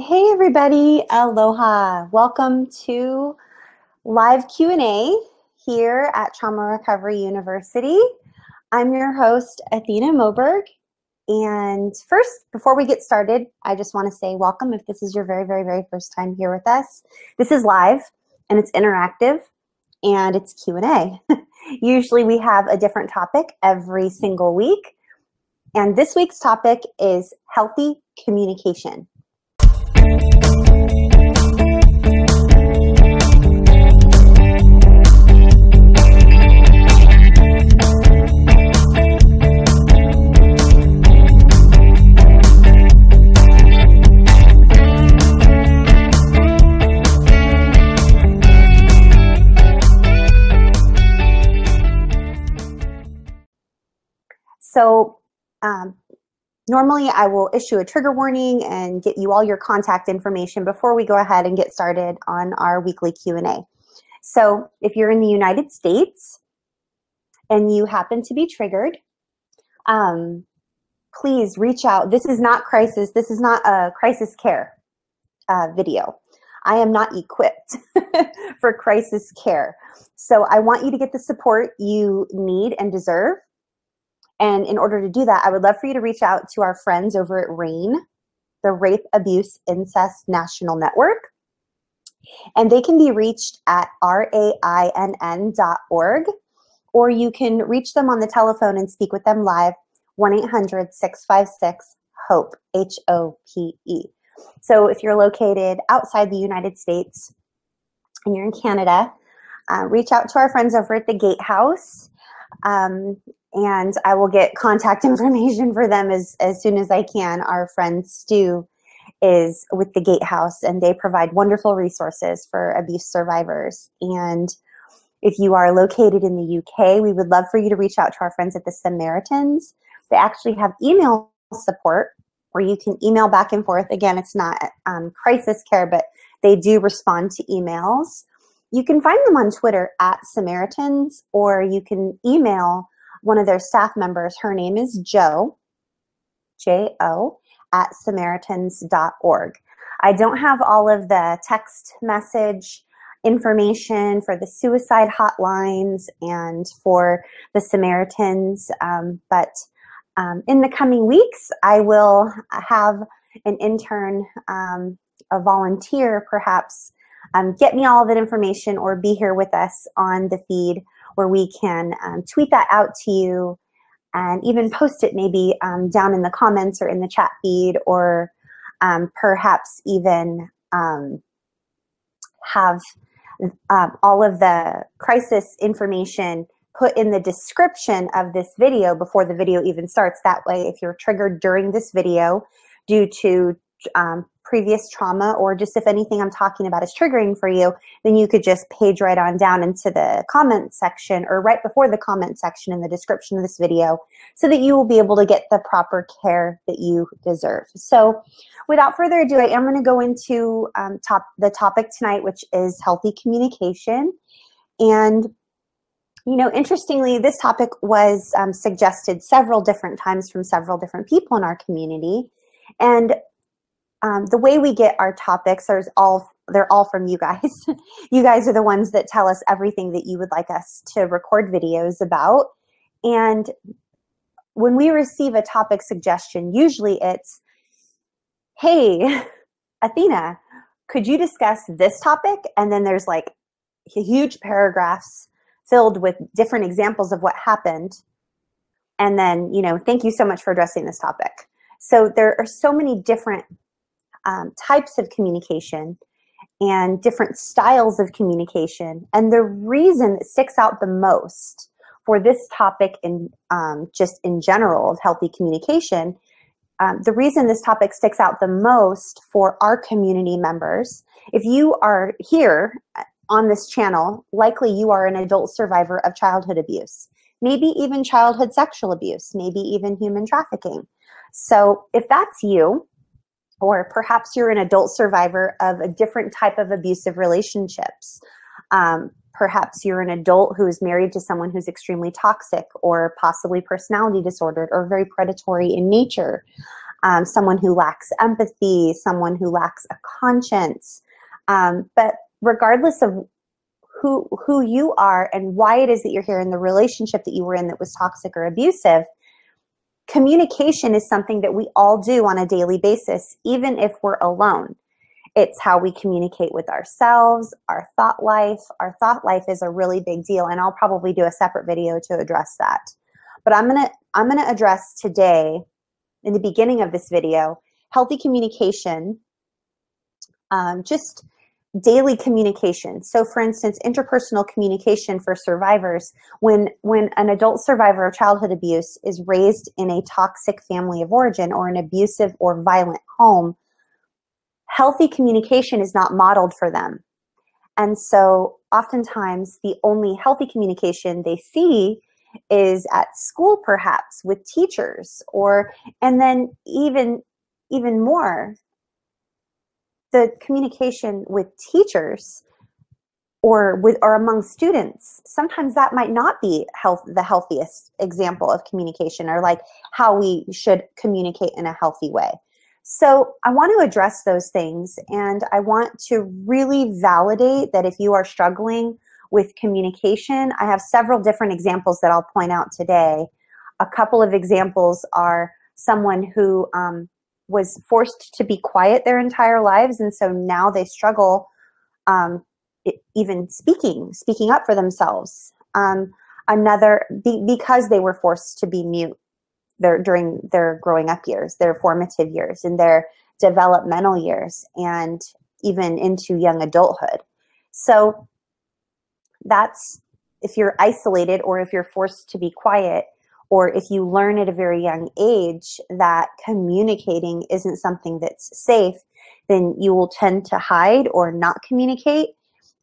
Hey everybody, aloha. Welcome to live Q&A here at Trauma Recovery University. I'm your host, Athena Moberg. And first, before we get started, I just want to say welcome if this is your very, very, very first time here with us. This is live and it's interactive and it's Q&A. Usually we have a different topic every single week. And this week's topic is healthy communication. So um, normally I will issue a trigger warning and get you all your contact information before we go ahead and get started on our weekly Q&A. So if you're in the United States and you happen to be triggered, um, please reach out. This is not crisis. This is not a crisis care uh, video. I am not equipped for crisis care. So I want you to get the support you need and deserve. And in order to do that, I would love for you to reach out to our friends over at RAINN, the Rape, Abuse, Incest National Network. And they can be reached at rainn.org, or you can reach them on the telephone and speak with them live, 1-800-656-HOPE, H-O-P-E. So if you're located outside the United States and you're in Canada, uh, reach out to our friends over at the Gatehouse. Um, and I will get contact information for them as, as soon as I can. Our friend Stu is with the Gatehouse and they provide wonderful resources for abuse survivors. And if you are located in the UK, we would love for you to reach out to our friends at the Samaritans. They actually have email support where you can email back and forth. Again, it's not um, crisis care, but they do respond to emails. You can find them on Twitter at Samaritans, or you can email one of their staff members. Her name is Jo, J O, at Samaritans.org. I don't have all of the text message information for the suicide hotlines and for the Samaritans, um, but um, in the coming weeks, I will have an intern, um, a volunteer perhaps, um, get me all of that information or be here with us on the feed where we can um, tweet that out to you and even post it maybe um, down in the comments or in the chat feed or um, perhaps even um, have um, all of the crisis information put in the description of this video before the video even starts. That way, if you're triggered during this video due to um, previous trauma or just if anything I'm talking about is triggering for you, then you could just page right on down into the comment section or right before the comment section in the description of this video so that you will be able to get the proper care that you deserve. So without further ado, I am going to go into um, top the topic tonight, which is healthy communication. And you know, interestingly, this topic was um, suggested several different times from several different people in our community. And um, the way we get our topics are all they're all from you guys. you guys are the ones that tell us everything that you would like us to record videos about. And when we receive a topic suggestion, usually it's, hey, Athena, could you discuss this topic? And then there's like huge paragraphs filled with different examples of what happened. And then, you know, thank you so much for addressing this topic. So there are so many different um, types of communication and different styles of communication. And the reason that sticks out the most for this topic in um, just in general of healthy communication, um, the reason this topic sticks out the most for our community members, if you are here on this channel, likely you are an adult survivor of childhood abuse, maybe even childhood sexual abuse, maybe even human trafficking. So if that's you, or perhaps you're an adult survivor of a different type of abusive relationships. Um, perhaps you're an adult who is married to someone who's extremely toxic or possibly personality disordered or very predatory in nature. um, someone who lacks empathy, someone who lacks a conscience. Um, but regardless of who who you are and why it is that you're here in the relationship that you were in that was toxic or abusive, communication is something that we all do on a daily basis, even if we're alone. It's how we communicate with ourselves, our thought life. Our thought life is a really big deal, and I'll probably do a separate video to address that. But I'm gonna I'm gonna address today, in the beginning of this video, healthy communication. Um, just daily communication. So for instance, interpersonal communication for survivors, when, when an adult survivor of childhood abuse is raised in a toxic family of origin or an abusive or violent home, healthy communication is not modeled for them. And so oftentimes the only healthy communication they see is at school perhaps with teachers or and then even even more the communication with teachers or with or among students sometimes that might not be health the healthiest example of communication or like how we should communicate in a healthy way. So i want to address those things and i want to really validate that if you are struggling with communication i have several different examples that i'll point out today. A couple of examples are someone who um, was forced to be quiet their entire lives. And so now they struggle um, even speaking speaking up for themselves. Um, another be, because they were forced to be mute their, during their growing up years their formative years and their developmental years and even into young adulthood. So that's if you're isolated or if you're forced to be quiet or if you learn at a very young age that communicating isn't something that's safe, then you will tend to hide or not communicate.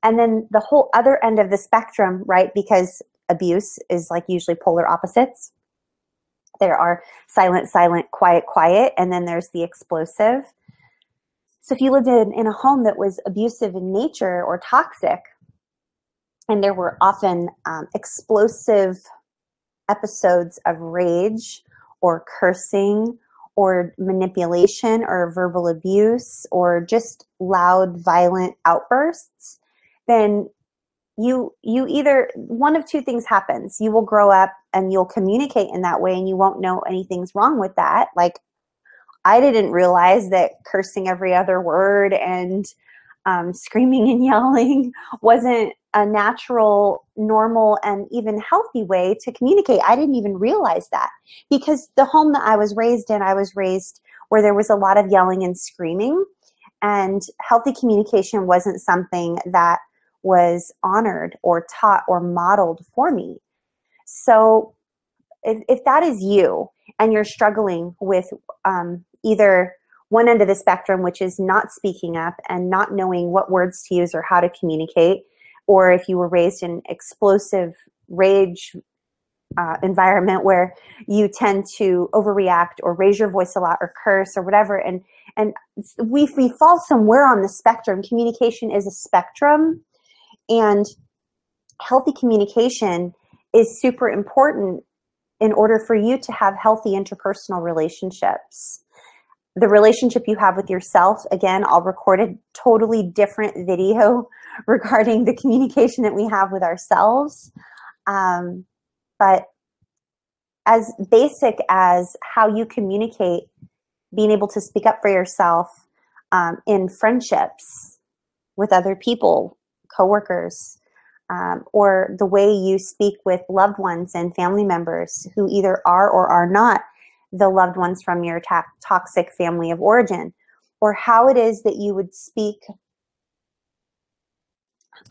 And then the whole other end of the spectrum, right? Because abuse is like usually polar opposites. There are silent, silent, quiet, quiet, and then there's the explosive. So if you lived in, in a home that was abusive in nature or toxic, and there were often um, explosive episodes of rage or cursing or manipulation or verbal abuse or just loud violent outbursts then you you either one of two things happens. You will grow up and you'll communicate in that way and you won't know anything's wrong with that. Like i didn't realize that cursing every other word and um, screaming and yelling wasn't a natural, normal, and even healthy way to communicate. I didn't even realize that because the home that I was raised in, I was raised where there was a lot of yelling and screaming, and healthy communication wasn't something that was honored or taught or modeled for me. So, if, if that is you and you're struggling with um, either one end of the spectrum, which is not speaking up and not knowing what words to use or how to communicate, or if you were raised in explosive rage uh, environment where you tend to overreact or raise your voice a lot or curse or whatever and and we, we fall somewhere on the spectrum. Communication is a spectrum and healthy communication is super important in order for you to have healthy interpersonal relationships the relationship you have with yourself again i'll record a totally different video regarding the communication that we have with ourselves. Um, but as basic as how you communicate being able to speak up for yourself um, in friendships with other people coworkers um, or the way you speak with loved ones and family members who either are or are not the loved ones from your ta- toxic family of origin, or how it is that you would speak,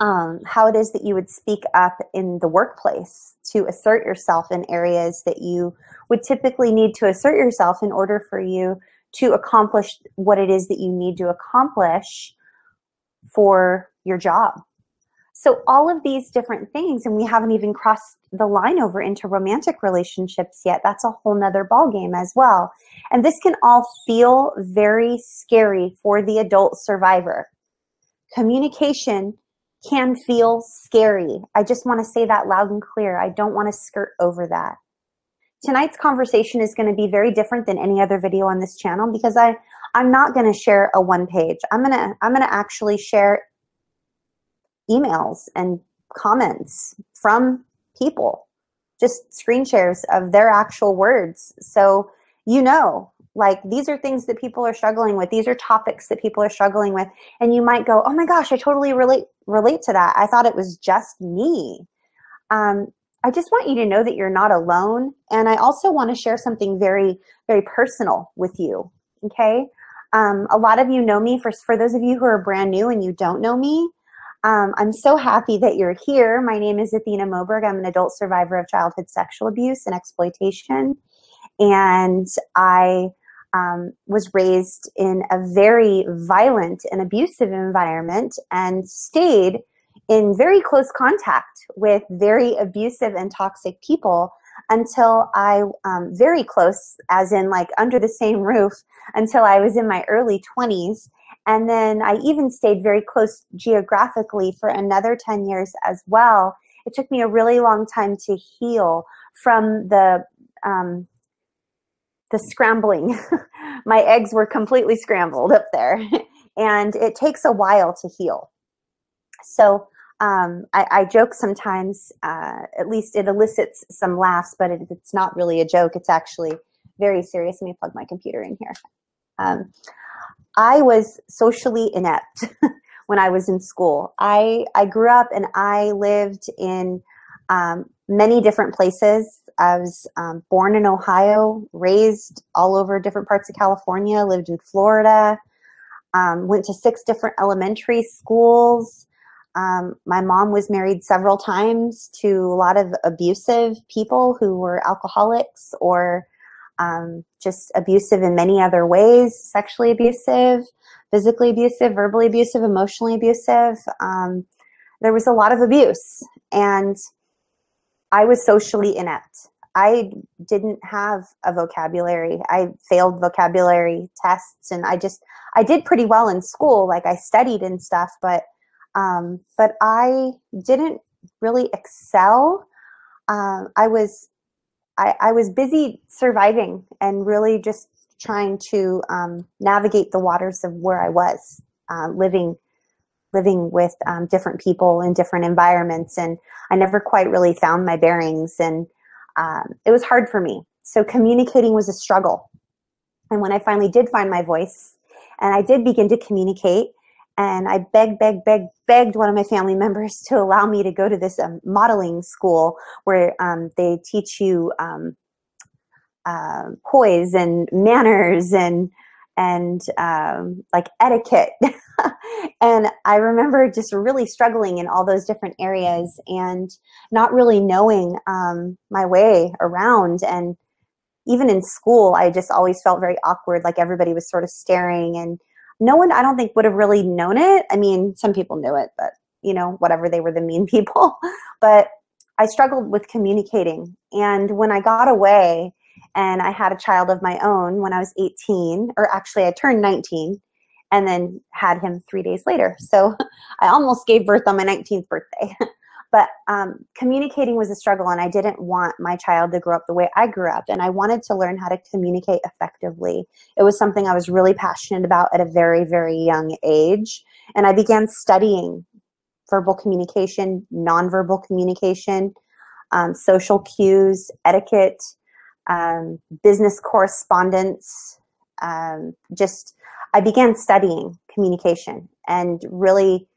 um, how it is that you would speak up in the workplace to assert yourself in areas that you would typically need to assert yourself in order for you to accomplish what it is that you need to accomplish for your job so all of these different things, and we haven't even crossed the line over into romantic relationships yet. That's a whole nother ballgame as well. And this can all feel very scary for the adult survivor. Communication can feel scary. I just want to say that loud and clear. I don't want to skirt over that. tonight's conversation is going to be very different than any other video on this channel because I I'm not going to share a one page. I'm going to I'm going to actually share emails and comments from people, just screen shares of their actual words. So you know, like these are things that people are struggling with. These are topics that people are struggling with, and you might go, "Oh my gosh, I totally relate relate to that. I thought it was just me." Um, I just want you to know that you're not alone. And I also want to share something very, very personal with you. Okay. Um, a lot of you know me. For, for those of you who are brand new and you don't know me, um, I'm so happy that you're here. My name is Athena Moberg. I'm an adult survivor of childhood sexual abuse and exploitation. And I um, was raised in a very violent and abusive environment and stayed in very close contact with very abusive and toxic people until I, um, very close, as in like under the same roof, until I was in my early 20s. And then I even stayed very close geographically for another 10 years as well. It took me a really long time to heal from the, um, the scrambling. my eggs were completely scrambled up there. and it takes a while to heal. So um, I, I, joke sometimes, uh, at least it elicits some laughs, but it, it's not really a joke. It's actually very serious. Let me plug my computer in here. Um, I was socially inept when I was in school. I, I grew up and I lived in um, many different places. I was um, born in Ohio, raised all over different parts of California, lived in Florida, um, went to six different elementary schools, um, my mom was married several times to a lot of abusive people who were alcoholics or um, just abusive in many other ways sexually abusive, physically abusive, verbally abusive, emotionally abusive. Um, there was a lot of abuse, and I was socially inept. I didn't have a vocabulary. I failed vocabulary tests, and I just I did pretty well in school. Like I studied and stuff, but um, but I didn't really excel. Uh, I was I, I, was busy surviving and really just trying to um, navigate the waters of where I was uh, living living with um, different people in different environments and I never quite really found my bearings and um, it was hard for me. So communicating was a struggle. And when I finally did find my voice and I did begin to communicate, and I begged, begged, begged, begged one of my family members to allow me to go to this um, modeling school where um, they teach you um, uh, poise and manners and and um, like etiquette. and I remember just really struggling in all those different areas and not really knowing um, my way around. And even in school, I just always felt very awkward, like everybody was sort of staring and no one I don't think would have really known it. I mean, some people knew it, but you know, whatever, they were the mean people. but I struggled with communicating. And when I got away and I had a child of my own when I was 18, or actually I turned 19 and then had him three days later. So I almost gave birth on my 19th birthday. But um, communicating was a struggle, and I didn't want my child to grow up the way I grew up. And I wanted to learn how to communicate effectively. It was something I was really passionate about at a very, very young age. And I began studying verbal communication, nonverbal communication, um, social cues, etiquette, um, business correspondence. Um, just, I began studying communication and really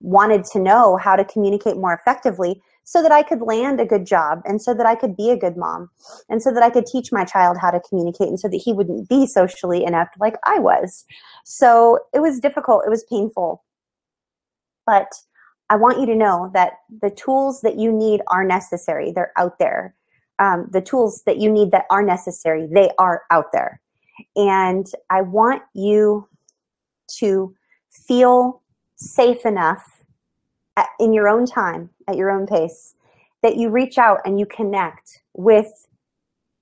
wanted to know how to communicate more effectively so that I could land a good job and so that I could be a good mom and so that I could teach my child how to communicate and so that he wouldn't be socially inept like I was. So it was difficult, it was painful. But I want you to know that the tools that you need are necessary, they're out there. Um, the tools that you need that are necessary, they are out there. And I want you to feel safe enough at, in your own time, at your own pace, that you reach out and you connect with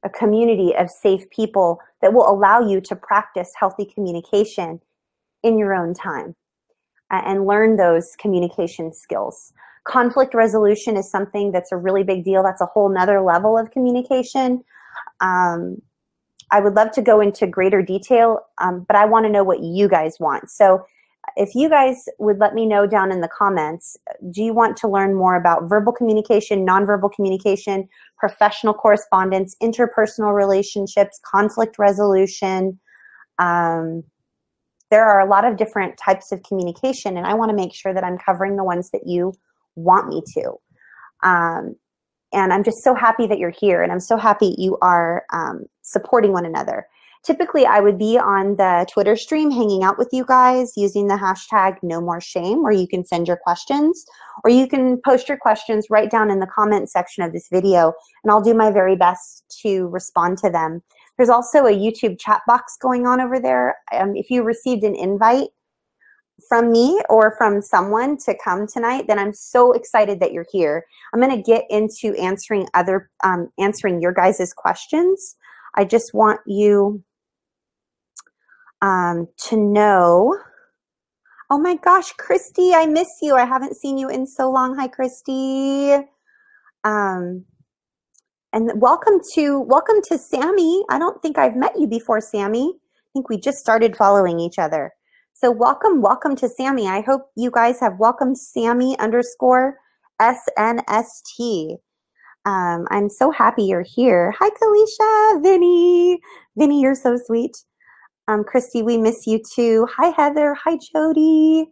a community of safe people that will allow you to practice healthy communication in your own time and learn those communication skills. conflict resolution is something that's a really big deal. That's a whole nother level of communication. Um, I would love to go into greater detail, um, but I want to know what you guys want. So if you guys would let me know down in the comments, do you want to learn more about verbal communication, nonverbal communication, professional correspondence, interpersonal relationships, conflict resolution? Um, there are a lot of different types of communication, and I want to make sure that I'm covering the ones that you want me to. Um, and I'm just so happy that you're here, and I'm so happy you are um, supporting one another typically I would be on the Twitter stream hanging out with you guys using the hashtag no more shame where you can send your questions or you can post your questions right down in the comment section of this video and I'll do my very best to respond to them. There's also a YouTube chat box going on over there. Um, if you received an invite from me or from someone to come tonight, then I'm so excited that you're here. I'm going to get into answering other um, answering your guys' questions. I just want you um, to know. Oh my gosh, Christy, I miss you. I haven't seen you in so long. Hi, Christy. Um, and welcome to welcome to Sammy. I don't think I've met you before, Sammy. I think we just started following each other. So welcome, welcome to Sammy. I hope you guys have welcomed Sammy underscore SNST. Um, I'm so happy you're here. Hi, Kalisha, Vinny. Vinny, you're so sweet. Um, Christy, we miss you too. Hi, Heather. Hi, Jody.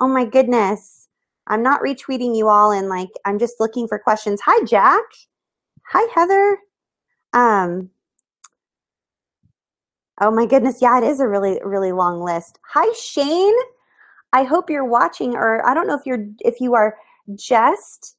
Oh my goodness. I'm not retweeting you all and like I'm just looking for questions. Hi, Jack. Hi, Heather. Um, oh my goodness. Yeah, it is a really, really long list. Hi, Shane. I hope you're watching, or I don't know if you're if you are just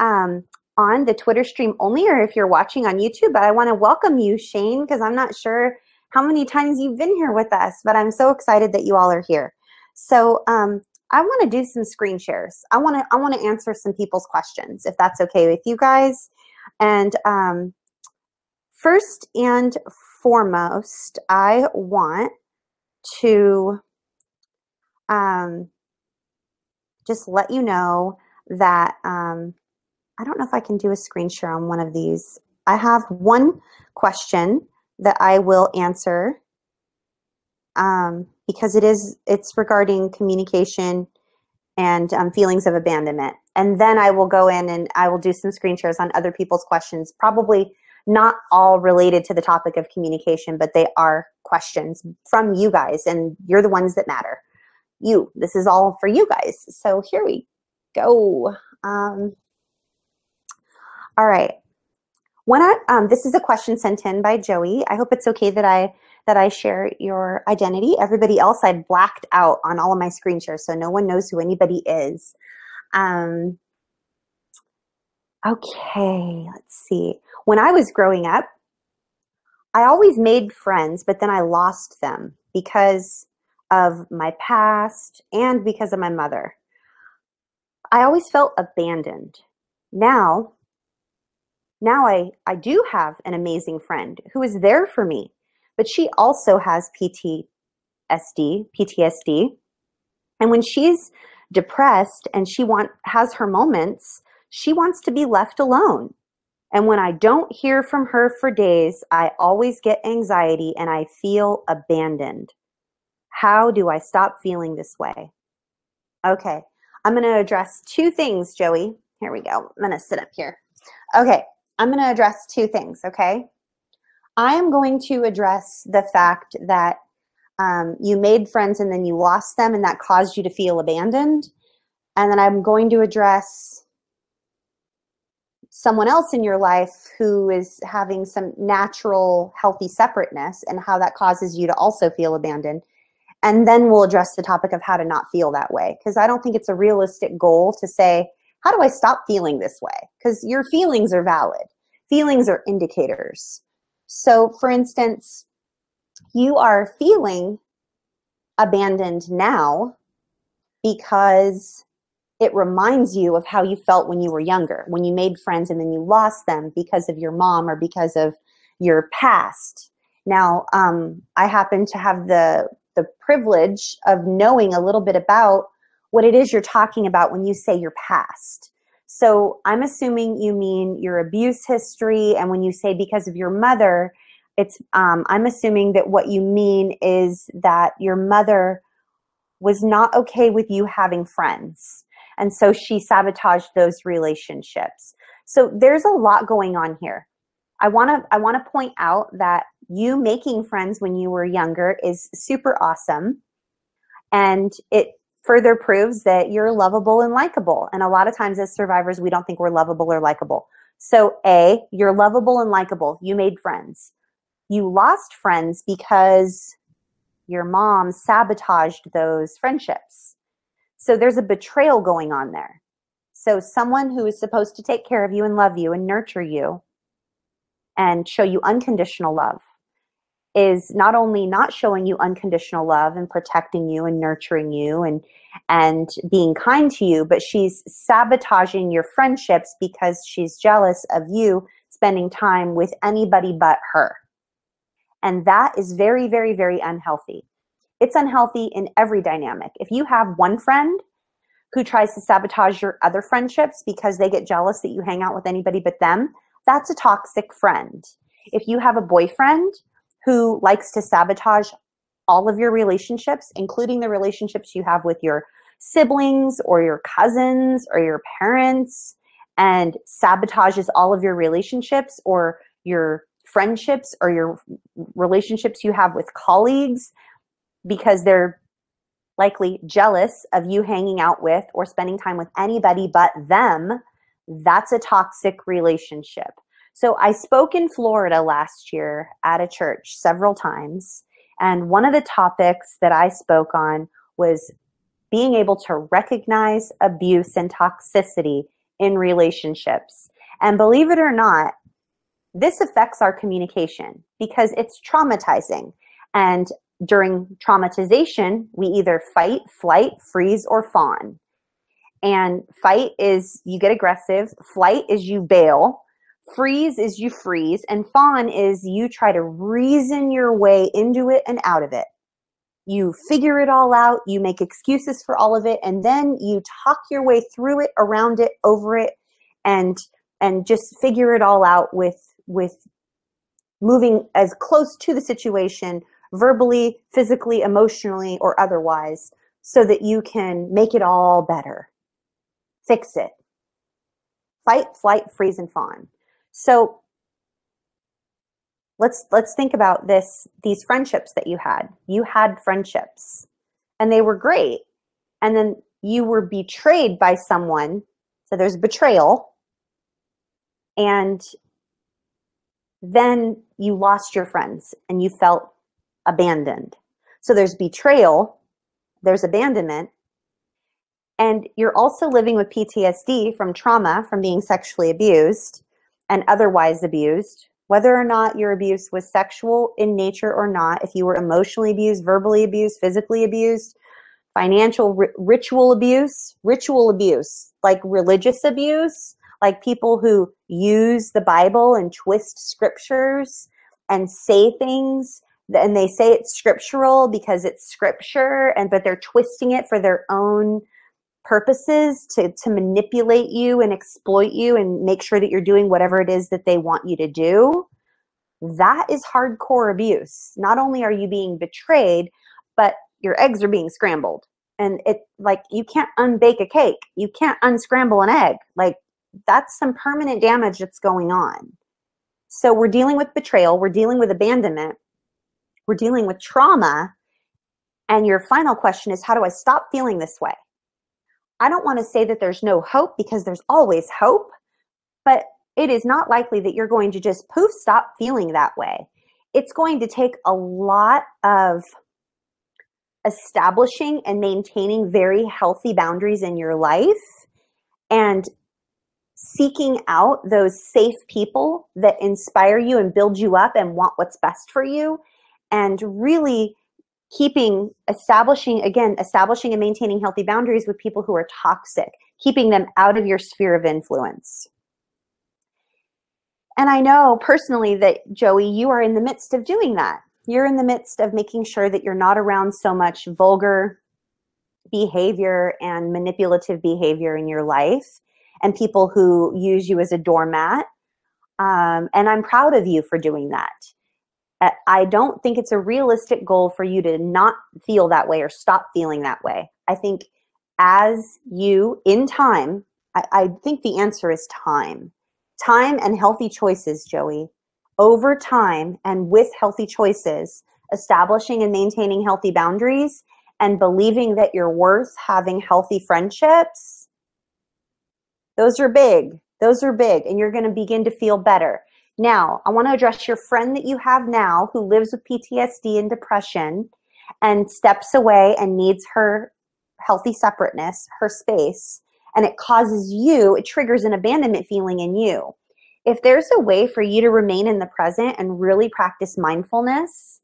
um, on the Twitter stream only, or if you're watching on YouTube. But I want to welcome you, Shane, because I'm not sure how many times you've been here with us, but I'm so excited that you all are here. So um, I want to do some screen shares. I want to I want to answer some people's questions, if that's okay with you guys. And um, first and foremost, I want to um, just let you know that um, I don't know if I can do a screen share on one of these. I have one question that I will answer um, because it is it's regarding communication and um, feelings of abandonment. And then I will go in and I will do some screen shares on other people's questions, probably not all related to the topic of communication, but they are questions from you guys, and you're the ones that matter. You, this is all for you guys. So here we go. Um, all right. When I, um, this is a question sent in by Joey. I hope it's okay that I that I share your identity. Everybody else I blacked out on all of my screen shares, so no one knows who anybody is. Um, okay, let's see. When I was growing up, I always made friends, but then I lost them because of my past and because of my mother. I always felt abandoned. Now, now I, I do have an amazing friend who is there for me, but she also has PTSD, PTSD. And when she's depressed and she want has her moments, she wants to be left alone. And when I don't hear from her for days, I always get anxiety and I feel abandoned. How do I stop feeling this way? Okay, I'm going to address two things, Joey. Here we go. I'm to sit up here. Okay, I'm going to address two things, okay? I am going to address the fact that um, you made friends and then you lost them and that caused you to feel abandoned. And then I'm going to address someone else in your life who is having some natural healthy separateness and how that causes you to also feel abandoned. And then we'll address the topic of how to not feel that way. Because I don't think it's a realistic goal to say, how do I stop feeling this way? Because your feelings are valid. Feelings are indicators. So, for instance, you are feeling abandoned now because it reminds you of how you felt when you were younger, when you made friends and then you lost them because of your mom or because of your past. Now, um, I happen to have the the privilege of knowing a little bit about what it is you're talking about when you say your past. So I'm assuming you mean your abuse history. And when you say because of your mother, it's um, I'm assuming that what you mean is that your mother was not okay with you having friends. And so she sabotaged those relationships. So there's a lot going on here. I want to I want to point out that you making friends when you were younger is super awesome. And it further proves that you're lovable and likable. And a lot of times as survivors, we don't think we're lovable or likable. So, A, you're lovable and likable. You made friends. You lost friends because your mom sabotaged those friendships. So, there's a betrayal going on there. So, someone who is supposed to take care of you and love you and nurture you and show you unconditional love is not only not showing you unconditional love and protecting you and nurturing you and and being kind to you but she's sabotaging your friendships because she's jealous of you spending time with anybody but her. And that is very very very unhealthy. It's unhealthy in every dynamic. If you have one friend who tries to sabotage your other friendships because they get jealous that you hang out with anybody but them that's a toxic friend. If you have a boyfriend who likes to sabotage all of your relationships, including the relationships you have with your siblings or your cousins or your parents, and sabotages all of your relationships or your friendships or your relationships you have with colleagues because they're likely jealous of you hanging out with or spending time with anybody but them, that's a toxic relationship. So I spoke in Florida last year at a church several times. And one of the topics that I spoke on was being able to recognize abuse and toxicity in relationships. And believe it or not, this affects our communication because it's traumatizing. And during traumatization, we either fight, flight, freeze, or fawn. And fight is you get aggressive, flight is you bail, Freeze is you freeze, and fawn is you try to reason your way into it and out of it. You figure it all out, you make excuses for all of it, and then you talk your way through it, around it, over it, and and just figure it all out with with moving as close to the situation verbally, physically, emotionally, or otherwise, so that you can make it all better. Fix it. Fight, flight, freeze, and fawn. So let's let's think about this these friendships that you had. You had friendships and they were great. And then you were betrayed by someone. So there's betrayal. And then you lost your friends and you felt abandoned. So there's betrayal, there's abandonment, and you're also living with PTSD from trauma from being sexually abused and otherwise abused, whether or not your abuse was sexual in nature or not, if you were emotionally abused, verbally abused, physically abused, financial ritual abuse, ritual abuse, like religious abuse, like people who use the Bible and twist scriptures and say things and they say it's scriptural because it's scripture and but they're twisting it for their own purposes to, to manipulate you and exploit you and make sure that you're doing whatever it is that they want you to do, that is hardcore abuse. Not only are you being betrayed, but your eggs are being scrambled. And it like you can't unbake a cake. You can't unscramble an egg. Like that's some permanent damage that's going on. So we're dealing with betrayal, we're dealing with abandonment, we're dealing with trauma. And your final question is how do I stop feeling this way? I don't want to say that there's no hope because there's always hope, but it is not likely that you're going to just poof stop feeling that way. It's going to take a lot of establishing and maintaining very healthy boundaries in your life and seeking out those safe people that inspire you and build you up and want what's best for you and really keeping establishing again establishing and maintaining healthy boundaries with people who are toxic keeping them out of your sphere of influence and i know personally that joey you are in the midst of doing that you're in the midst of making sure that you're not around so much vulgar behavior and manipulative behavior in your life and people who use you as a doormat. Um, and I'm proud of you for doing that. I don't think it's a realistic goal for you to not feel that way or stop feeling that way. I think as you, in time, I, I think the answer is time. Time and healthy choices, Joey. Over time and with healthy choices, establishing and maintaining healthy boundaries and believing that you're worth having healthy friendships, those are big. Those are big, and you're going to begin to feel better. Now, I want to address your friend that you have now who lives with PTSD and depression and steps away and needs her healthy separateness, her space, and it causes you, it triggers an abandonment feeling in you. If there's a way for you to remain in the present and really practice mindfulness,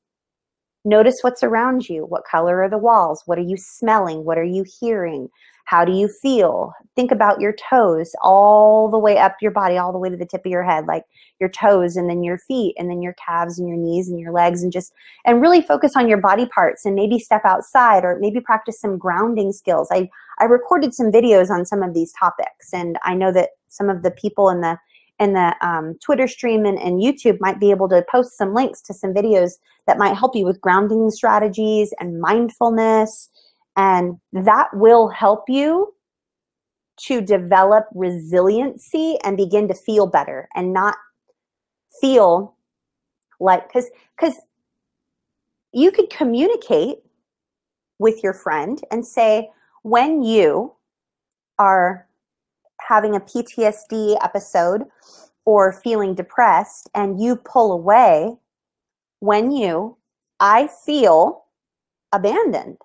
notice what's around you. What color are the walls? What are you smelling? What are you hearing? How do you feel? Think about your toes all the way up your body, all the way to the tip of your head, like your toes and then your feet and then your calves and your knees and your legs and just, and really focus on your body parts and maybe step outside or maybe practice some grounding skills. I, I recorded some videos on some of these topics and I know that some of the people in the in the um, Twitter stream and, and YouTube might be able to post some links to some videos that might help you with grounding strategies and mindfulness and that will help you to develop resiliency and begin to feel better and not feel like, because because you could communicate with your friend and say, when you are having a PTSD episode or feeling depressed and you pull away, when you, I feel abandoned.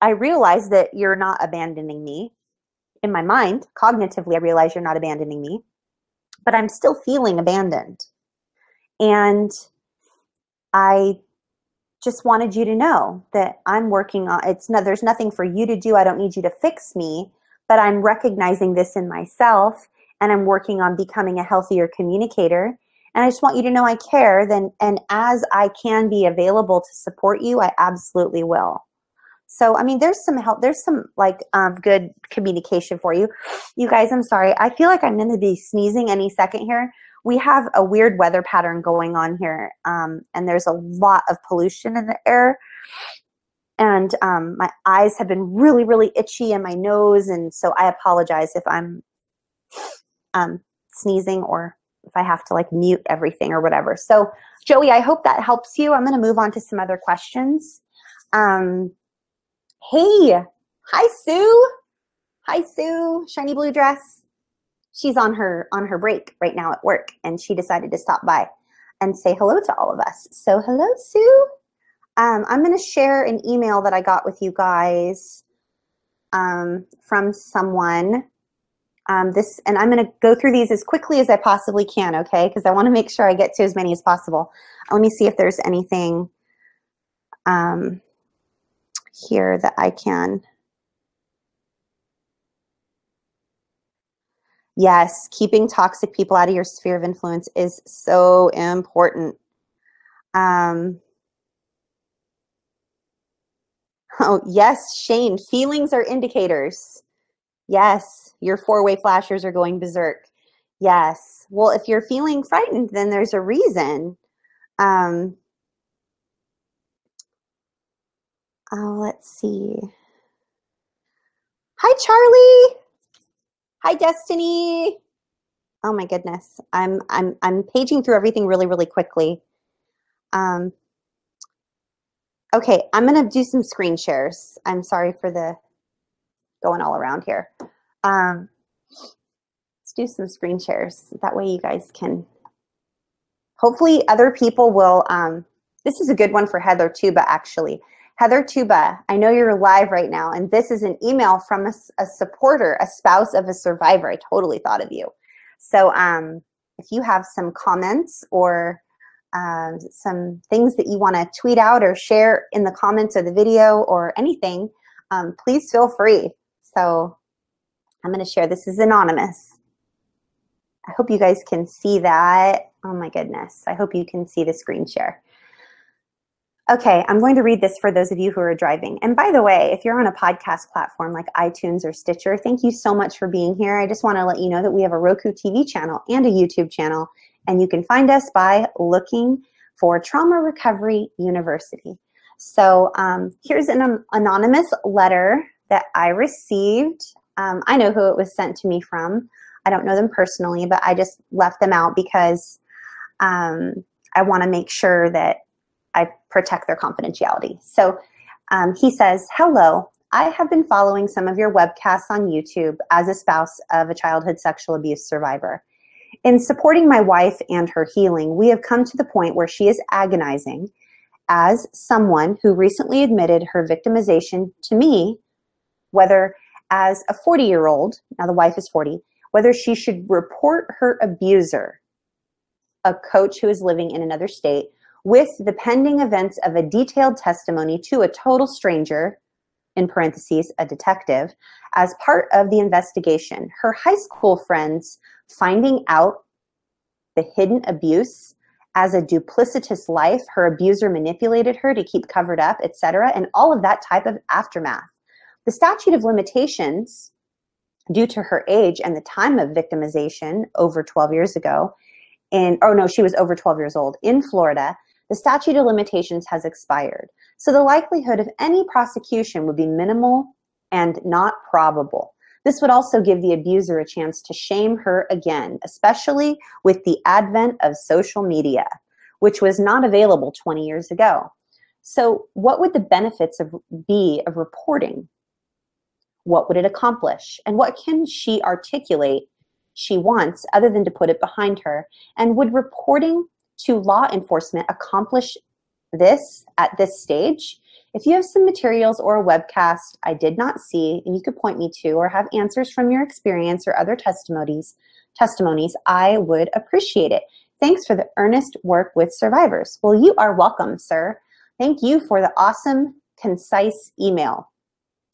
I realize that you're not abandoning me. In my mind, cognitively, I realize you're not abandoning me, but I'm still feeling abandoned. And I just wanted you to know that I'm working on it's no there's nothing for you to do. I don't need you to fix me, but I'm recognizing this in myself and I'm working on becoming a healthier communicator. And I just want you to know I care then and as I can be available to support you, I absolutely will. So, I mean, there's some help. There's some like um, good communication for you. You guys, I'm sorry. I feel like I'm going to be sneezing any second here. We have a weird weather pattern going on here, um, and there's a lot of pollution in the air. And um, my eyes have been really, really itchy, and my nose, and so I apologize if I'm um, sneezing or if I have to like mute everything or whatever. So, Joey, I hope that helps you. I'm going to move on to some other questions. Um, Hey, hi Sue. Hi Sue, shiny blue dress. She's on her on her break right now at work and she decided to stop by and say hello to all of us. So hello Sue. Um, I'm going to share an email that I got with you guys um, from someone. Um, this and I'm going to go through these as quickly as I possibly can, okay? Because I want to make sure I get to as many as possible. Let me see if there's anything. Um, here that I can. Yes, keeping toxic people out of your sphere of influence is so important. Um, oh, yes, Shane, feelings are indicators. Yes, your four-way flashers are going berserk. Yes. Well, if you're feeling frightened, then there's a reason. Um, Oh, let's see. Hi, Charlie. Hi, Destiny. Oh my goodness. I'm I'm I'm paging through everything really, really quickly. Um, okay, I'm gonna do some screen shares. I'm sorry for the going all around here. Um, let's do some screen shares. That way you guys can, hopefully other people will, um, this is a good one for Heather too, but actually, Heather Tuba, I know you're live right now, and this is an email from a, a supporter, a spouse of a survivor. I totally thought of you. So um, if you have some comments or um, some things that you want to tweet out or share in the comments of the video or anything, um, please feel free. So I'm going to share. This is anonymous. I hope you guys can see that. Oh my goodness. I hope you can see the screen share. Okay, I'm going to read this for those of you who are driving. And by the way, if you're on a podcast platform like iTunes or Stitcher, thank you so much for being here. I just want to let you know that we have a Roku TV channel and a YouTube channel, and you can find us by looking for Trauma Recovery University. So um, here's an anonymous letter that I received. Um, I know who it was sent to me from. I don't know them personally, but I just left them out because um, I want to make sure that I protect their confidentiality. So um, he says, Hello, I have been following some of your webcasts on YouTube as a spouse of a childhood sexual abuse survivor. In supporting my wife and her healing, we have come to the point where she is agonizing as someone who recently admitted her victimization to me, whether as a 40 year old, now the wife is 40, whether she should report her abuser, a coach who is living in another state, with the pending events of a detailed testimony to a total stranger, in parentheses, a detective, as part of the investigation. Her high school friends finding out the hidden abuse as a duplicitous life, her abuser manipulated her to keep covered up, etc., and all of that type of aftermath. The statute of limitations, due to her age and the time of victimization over 12 years ago, in, oh no, she was over 12 years old, in Florida, the statute of limitations has expired. So the likelihood of any prosecution would be minimal and not probable. This would also give the abuser a chance to shame her again, especially with the advent of social media, which was not available 20 years ago. So what would the benefits of, be of reporting? What would it accomplish? And what can she articulate she wants other than to put it behind her? And would reporting to law enforcement accomplish this at this stage? If you have some materials or a webcast I did not see and you could point me to or have answers from your experience or other testimonies, testimonies, I would appreciate it. Thanks for the earnest work with survivors. Well, you are welcome, sir. Thank you for the awesome, concise email.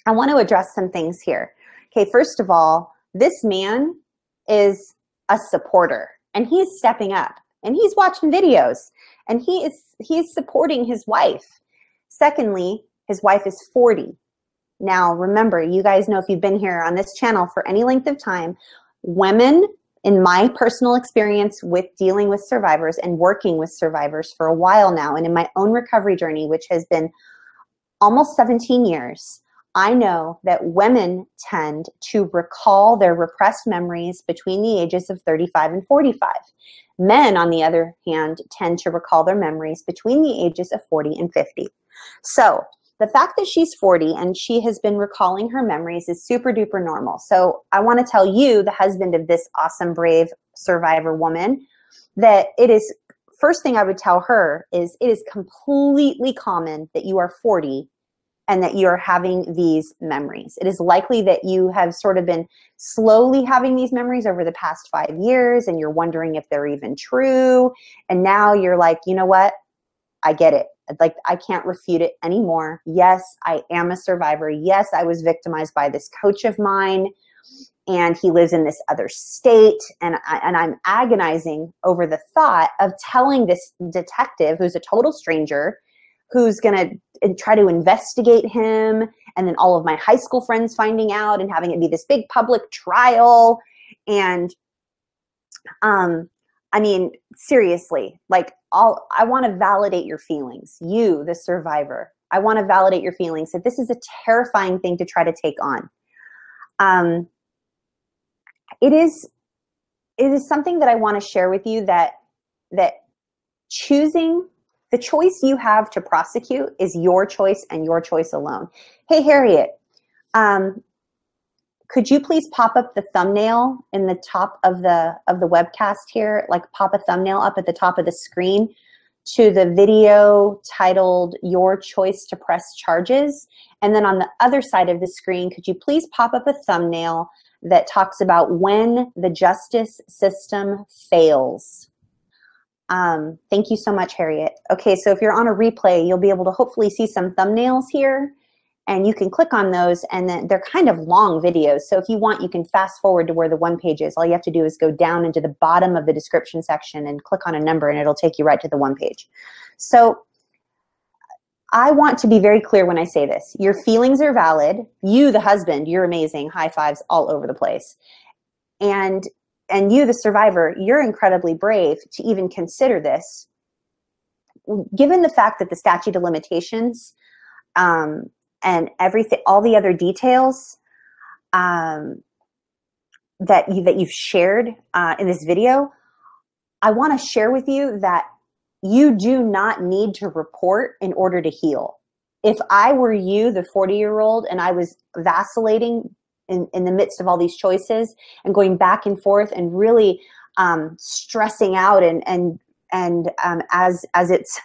I want to address some things here. Okay, first of all, this man is a supporter and he's stepping up and he's watching videos and he is he's supporting his wife secondly his wife is 40 now remember you guys know if you've been here on this channel for any length of time women in my personal experience with dealing with survivors and working with survivors for a while now and in my own recovery journey which has been almost 17 years I know that women tend to recall their repressed memories between the ages of 35 and 45. Men, on the other hand, tend to recall their memories between the ages of 40 and 50. So the fact that she's 40 and she has been recalling her memories is super duper normal. So I want to tell you, the husband of this awesome, brave survivor woman, that it is first thing I would tell her is it is completely common that you are 40 and that you're having these memories. It is likely that you have sort of been slowly having these memories over the past five years and you're wondering if they're even true. And now you're like, you know what? I get it. Like, I can't refute it anymore. Yes, I am a survivor. Yes, I was victimized by this coach of mine and he lives in this other state and, I, and i'm agonizing over the thought of telling this detective who's a total stranger who's going to try to investigate him and then all of my high school friends finding out and having it be this big public trial. And um i mean seriously like all i want to validate your feelings you the survivor. I want to validate your feelings that this is a terrifying thing to try to take on. Um it is it is something that i want to share with you that that choosing the choice you have to prosecute is your choice and your choice alone. Hey, Harriet, um, could you please pop up the thumbnail in the top of the of the webcast here? Like pop a thumbnail up at the top of the screen to the video titled Your Choice to Press Charges. And then on the other side of the screen, could you please pop up a thumbnail that talks about when the justice system fails? Um, thank you so much, Harriet. Okay, so if you're on a replay, you'll be able to hopefully see some thumbnails here and you can click on those and then they're kind of long videos. So if you want, you can fast forward to where the one page is. All you have to do is go down into the bottom of the description section and click on a number and it'll take you right to the one page. So I want to be very clear when I say this. Your feelings are valid. You, the husband, you're amazing. High fives all over the place. And and you, the survivor, you're incredibly brave to even consider this. Given the fact that the statute of limitations um, and everything, all the other details um, that you that you've shared uh, in this video, I want to share with you that you do not need to report in order to heal. If I were you, the 40 year old, and I was vacillating in, in the midst of all these choices and going back and forth and really um, stressing out and, and, and um, as, as it's,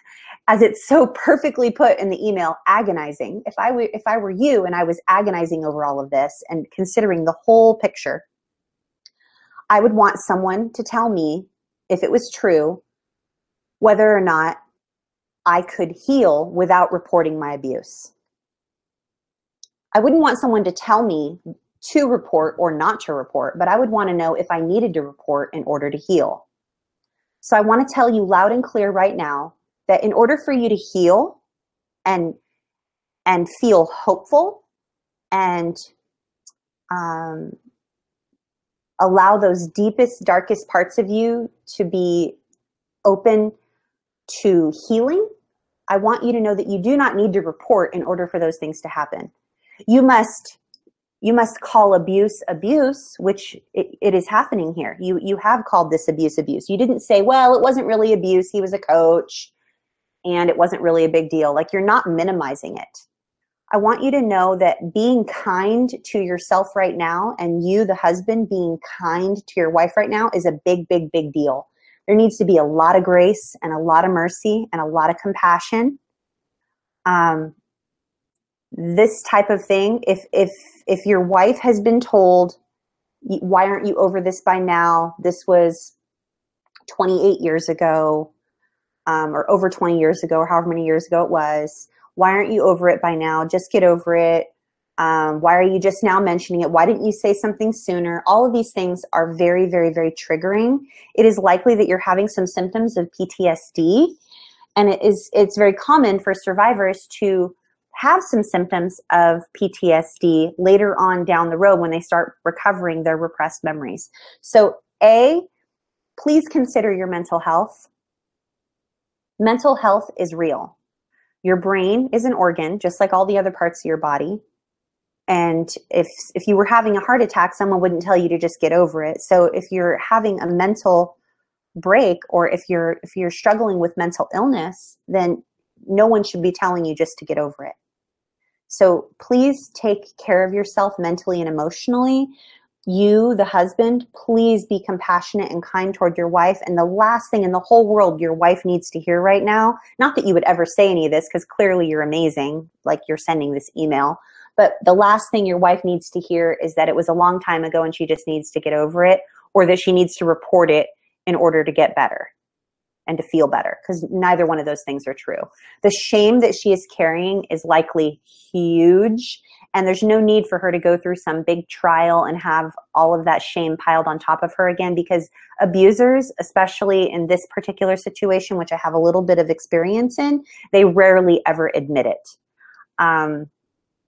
as it's so perfectly put in the email, agonizing. If I were, if I were you and I was agonizing over all of this and considering the whole picture, I would want someone to tell me if it was true whether or not I could heal without reporting my abuse. I wouldn't want someone to tell me to report or not to report, but I would want to know if I needed to report in order to heal. So I want to tell you loud and clear right now that in order for you to heal and and feel hopeful and um, allow those deepest, darkest parts of you to be open to healing, I want you to know that you do not need to report in order for those things to happen. You must you must call abuse abuse, which it, it is happening here. You you have called this abuse abuse. You didn't say, well, it wasn't really abuse. He was a coach, and it wasn't really a big deal. Like you're not minimizing it. I want you to know that being kind to yourself right now, and you, the husband, being kind to your wife right now, is a big, big, big deal there needs to be a lot of grace and a lot of mercy and a lot of compassion. Um, this type of thing, if if if your wife has been told, why aren't you over this by now? This was 28 years ago, um, or over 20 years ago, or however many years ago it was. Why aren't you over it by now? Just get over it. Um, why are you just now mentioning it? Why didn't you say something sooner? All of these things are very, very, very triggering. It is likely that you're having some symptoms of PTSD, and it is it's very common for survivors to have some symptoms of PTSD later on down the road when they start recovering their repressed memories. So, A, please consider your mental health. Mental health is real. Your brain is an organ, just like all the other parts of your body and if if you were having a heart attack someone wouldn't tell you to just get over it so if you're having a mental break or if you're if you're struggling with mental illness then no one should be telling you just to get over it so please take care of yourself mentally and emotionally. You the husband please be compassionate and kind toward your wife. And the last thing in the whole world your wife needs to hear right now not that you would ever say any of this because clearly you're amazing like you're sending this email but the last thing your wife needs to hear is that it was a long time ago and she just needs to get over it, or that she needs to report it in order to get better and to feel better, because neither one of those things are true. The shame that she is carrying is likely huge, and there's no need for her to go through some big trial and have all of that shame piled on top of her again, because abusers, especially in this particular situation, which I have a little bit of experience in, they rarely ever admit it. Um,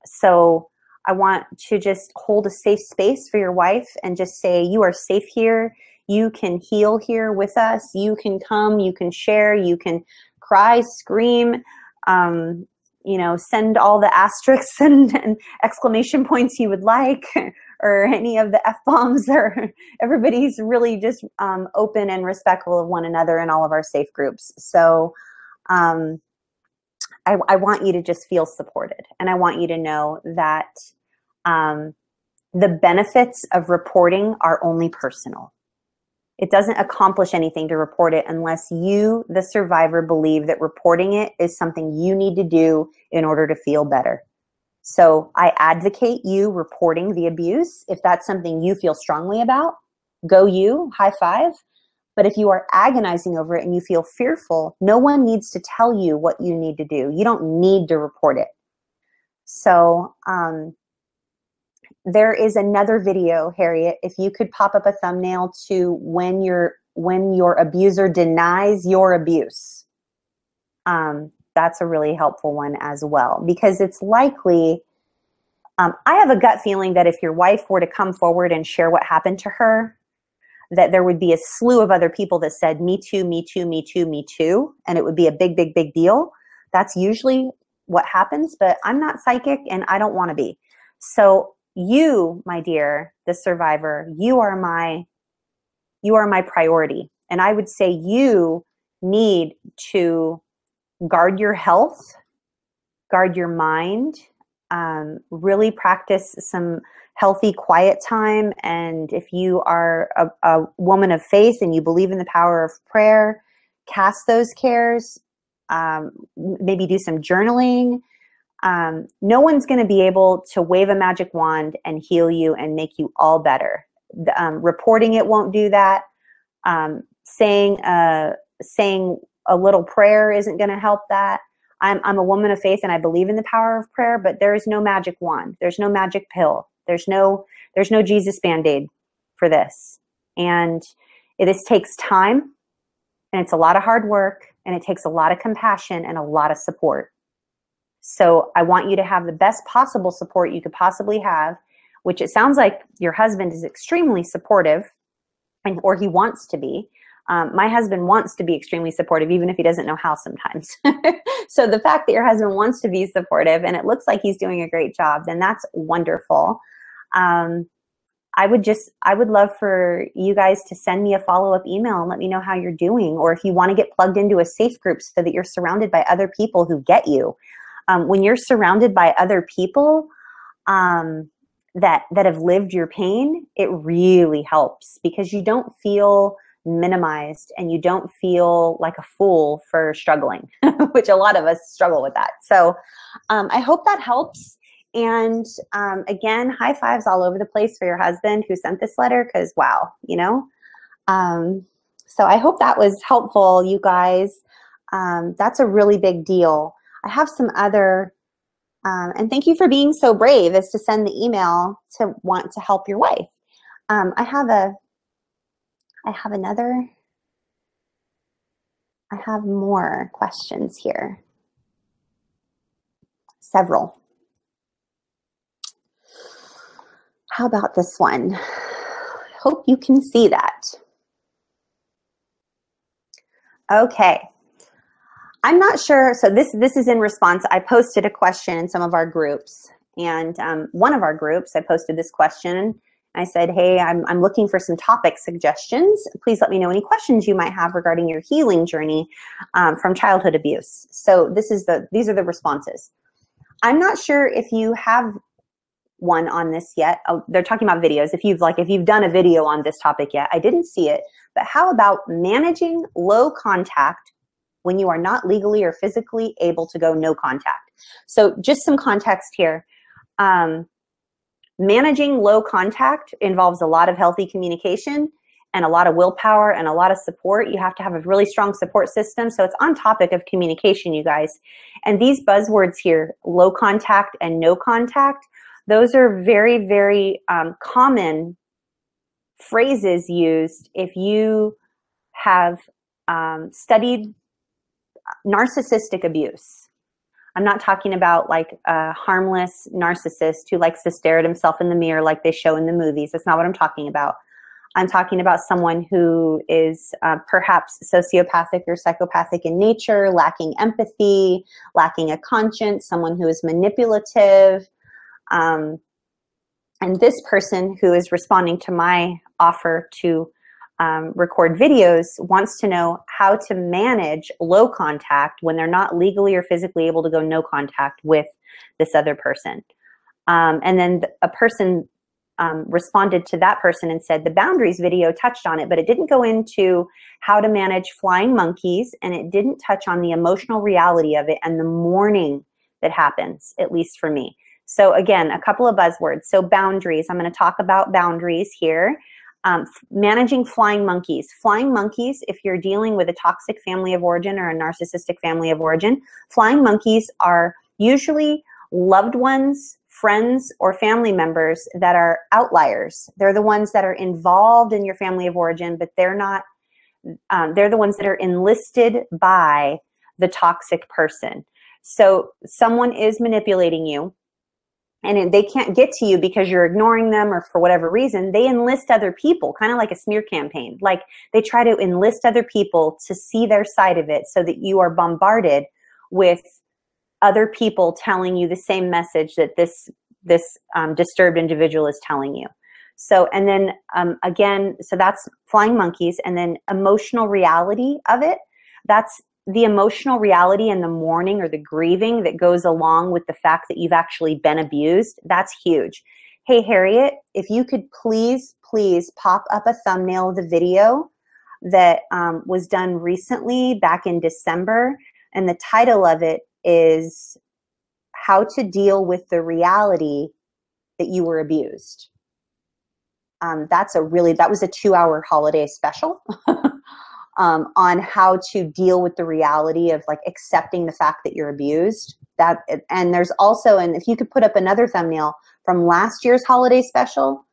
so I want to just hold a safe space for your wife and just say, you are safe here. You can heal here with us. You can come, you can share, you can cry, scream, um, you know, send all the asterisks and, and exclamation points you would like, or any of the F bombs, or everybody's really just um, open and respectful of one another in all of our safe groups. So, um, I, I want you to just feel supported. And I want you to know that um, the benefits of reporting are only personal. It doesn't accomplish anything to report it unless you, the survivor, believe that reporting it is something you need to do in order to feel better. So I advocate you reporting the abuse. If that's something you feel strongly about, go you, high five. But if you are agonizing over it and you feel fearful, no one needs to tell you what you need to do. You don't need to report it. So um, there is another video, Harriet. If you could pop up a thumbnail to when your when your abuser denies your abuse. Um, that's a really helpful one as well because it's likely um, i have a gut feeling that if your wife were to come forward and share what happened to her that there would be a slew of other people that said me too me too me too me too and it would be a big big big deal that's usually what happens but i'm not psychic and i don't want to be so you my dear the survivor you are my you are my priority and i would say you need to guard your health, guard your mind, um, really practice some healthy quiet time. And if you are a, a woman of faith and you believe in the power of prayer, cast those cares, um, maybe do some journaling. Um, no one's going to be able to wave a magic wand and heal you and make you all better. The, um, reporting it won't do that. Um, saying uh, saying a little prayer isn't going to help that. I'm, I'm a woman of faith and I believe in the power of prayer, but there is no magic wand. There's no magic pill. There's no there's no Jesus band-aid for this. And it, this takes time and it's a lot of hard work and it takes a lot of compassion and a lot of support. So I want you to have the best possible support you could possibly have, which it sounds like your husband is extremely supportive and or he wants to be. Um, my husband wants to be extremely supportive, even if he doesn't know how sometimes. so the fact that your husband wants to be supportive and it looks like he's doing a great job, then that's wonderful. Um, I would just, I would love for you guys to send me a follow up email and let me know how you're doing. Or if you want to get plugged into a safe group so that you're surrounded by other people who get you. Um, when you're surrounded by other people um, that that have lived your pain, it really helps because you don't feel minimized and you don't feel like a fool for struggling, which a lot of us struggle with that. So um, I hope that helps. And um, again, high fives all over the place for your husband who sent this letter because wow, you know. Um, so I hope that was helpful, you guys. Um, that's a really big deal. I have some other, um, and thank you for being so brave as to send the email to want to help your wife. Um, I have a I have another, I have more questions here. Several. How about this one? Hope you can see that. Okay. I'm not sure. So this this is in response. I posted a question in some of our groups, and um, one of our groups, I posted this question, I said, hey, I'm, I'm looking for some topic suggestions. Please let me know any questions you might have regarding your healing journey um, from childhood abuse. So this is the these are the responses. I'm not sure if you have one on this yet. Oh, they're talking about videos. If you've like if you've done a video on this topic yet, I didn't see it. But how about managing low contact when you are not legally or physically able to go no contact? So just some context here. Um, managing low contact involves a lot of healthy communication and a lot of willpower and a lot of support. You have to have a really strong support system. So it's on topic of communication, you guys. And these buzzwords here, low contact and no contact, those are very, very um, common phrases used if you have um, studied narcissistic abuse. I'm not talking about like a harmless narcissist who likes to stare at himself in the mirror like they show in the movies. That's not what I'm talking about. I'm talking about someone who is uh, perhaps sociopathic or psychopathic in nature, lacking empathy, lacking a conscience, someone who is manipulative. Um, and this person who is responding to my offer to um, record videos wants to know how to manage low contact when they're not legally or physically able to go no contact with this other person. Um, and then a person um, responded to that person and said the boundaries video touched on it, but it didn't go into how to manage flying monkeys and it didn't touch on the emotional reality of it and the mourning that happens, at least for me. So again, a couple of buzzwords. So boundaries, I'm gonna talk about boundaries here. Um, managing flying monkeys. Flying monkeys, if you're dealing with a toxic family of origin or a narcissistic family of origin, flying monkeys are usually loved ones, friends, or family members that are outliers. They're the ones that are involved in your family of origin, but they're not, um, they're the ones that are enlisted by the toxic person. So someone is manipulating you and they can't get to you because you're ignoring them or for whatever reason, they enlist other people, kind of like a smear campaign. Like they try to enlist other people to see their side of it so that you are bombarded with other people telling you the same message that this this um, disturbed individual is telling you. So, and then um, again, so that's flying monkeys, and then emotional reality of it. That's the emotional reality and the mourning or the grieving that goes along with the fact that you've actually been abused, that's huge. Hey, Harriet, if you could please, please pop up a thumbnail of the video that um, was done recently back in December. And the title of it is How to Deal with the Reality that You Were Abused. Um, that's a really, that was a two hour holiday special. um, on how to deal with the reality of like accepting the fact that you're abused. That and there's also, and if you could put up another thumbnail from last year's holiday special,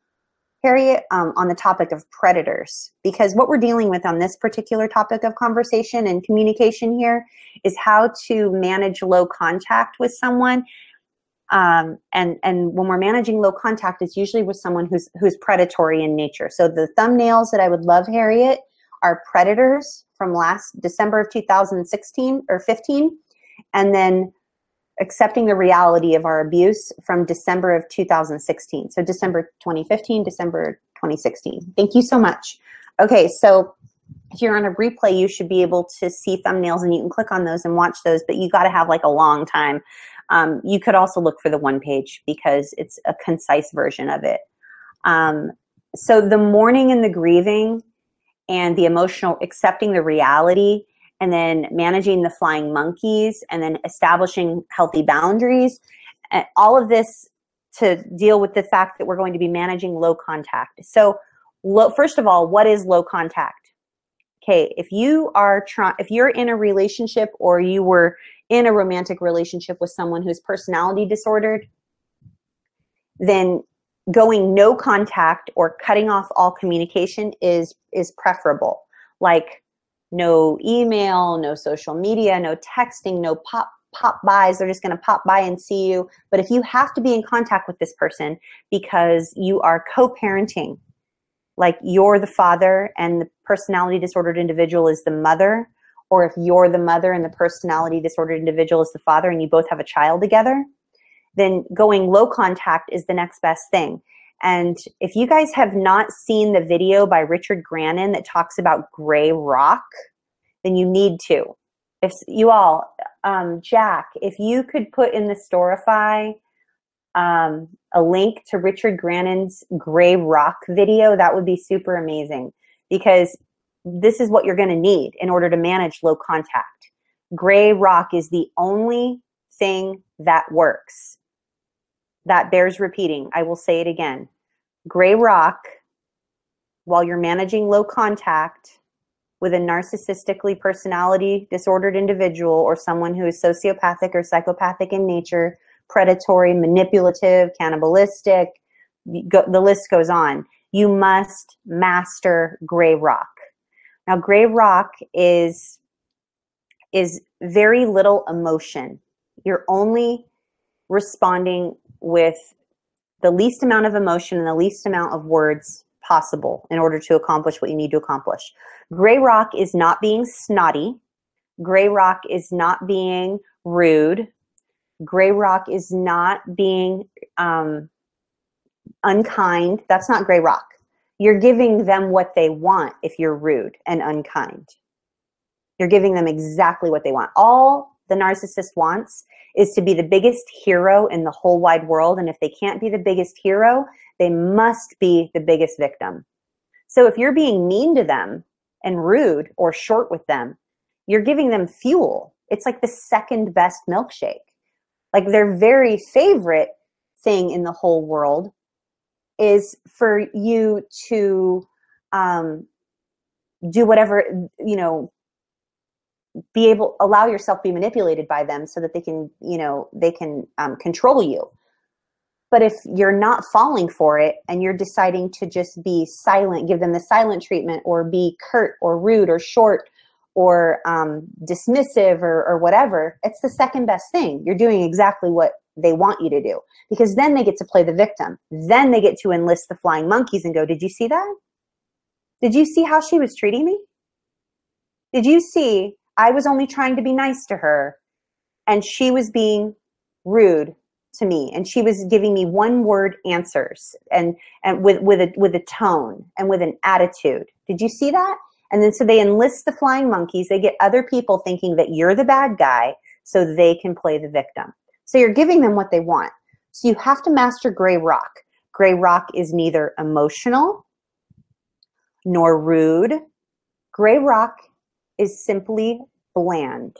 Harriet, um, on the topic of predators, because what we're dealing with on this particular topic of conversation and communication here is how to manage low contact with someone. Um, and and when we're managing low contact, it's usually with someone who's who's predatory in nature. So the thumbnails that I would love, Harriet, are predators from last December of 2016 or 15, and then accepting the reality of our abuse from December of 2016. So December 2015, December 2016. Thank you so much. Okay, so if you're on a replay, you should be able to see thumbnails and you can click on those and watch those, but you got to have like a long time. Um, you could also look for the one page because it's a concise version of it. Um, so the mourning and the grieving and the emotional accepting the reality and then managing the flying monkeys and then establishing healthy boundaries and all of this to deal with the fact that we're going to be managing low contact. So first of all what is low contact? Okay if you are trying if you're in a relationship or you were in a romantic relationship with someone who's personality disordered then going no contact or cutting off all communication is is preferable. Like no email no social media no texting no pop pop bys. They're just going to pop by and see you. But if you have to be in contact with this person because you are co-parenting like you're the father and the personality disordered individual is the mother or if you're the mother and the personality disordered individual is the father and you both have a child together then going low contact is the next best thing. And if you guys have not seen the video by Richard Grannon that talks about gray rock, then you need to. If you all, um, Jack, if you could put in the Storify um, a link to Richard Grannon's gray rock video, that would be super amazing because this is what you're going to need in order to manage low contact. Gray rock is the only thing that works that bears repeating. I will say it again. Gray rock, while you're managing low contact with a narcissistically personality disordered individual or someone who is sociopathic or psychopathic in nature, predatory, manipulative, cannibalistic, the list goes on. You must master gray rock. Now, gray rock is is very little emotion. You're only responding with the least amount of emotion and the least amount of words possible in order to accomplish what you need to accomplish. Gray rock is not being snotty. Gray rock is not being rude. Gray rock is not being um, unkind. That's not gray rock. You're giving them what they want if you're rude and unkind. You're giving them exactly what they want. All the narcissist wants is to be the biggest hero in the whole wide world. And if they can't be the biggest hero, they must be the biggest victim. So if you're being mean to them and rude or short with them, you're giving them fuel. It's like the second best milkshake. Like their very favorite thing in the whole world is for you to um, do whatever, you know, be able allow yourself be manipulated by them so that they can you know they can um, control you but if you're not falling for it and you're deciding to just be silent give them the silent treatment or be curt or rude or short or um, dismissive or, or whatever, it's the second best thing. You're doing exactly what they want you to do because then they get to play the victim. Then they get to enlist the flying monkeys and go, Did you see that? Did you see how she was treating me? Did you see I was only trying to be nice to her and she was being rude to me and she was giving me one word answers and and with with a with a tone and with an attitude. Did you see that? And then so they enlist the flying monkeys. They get other people thinking that you're the bad guy so they can play the victim. So you're giving them what they want. So you have to master gray rock. Gray rock is neither emotional nor rude. Gray rock is simply bland.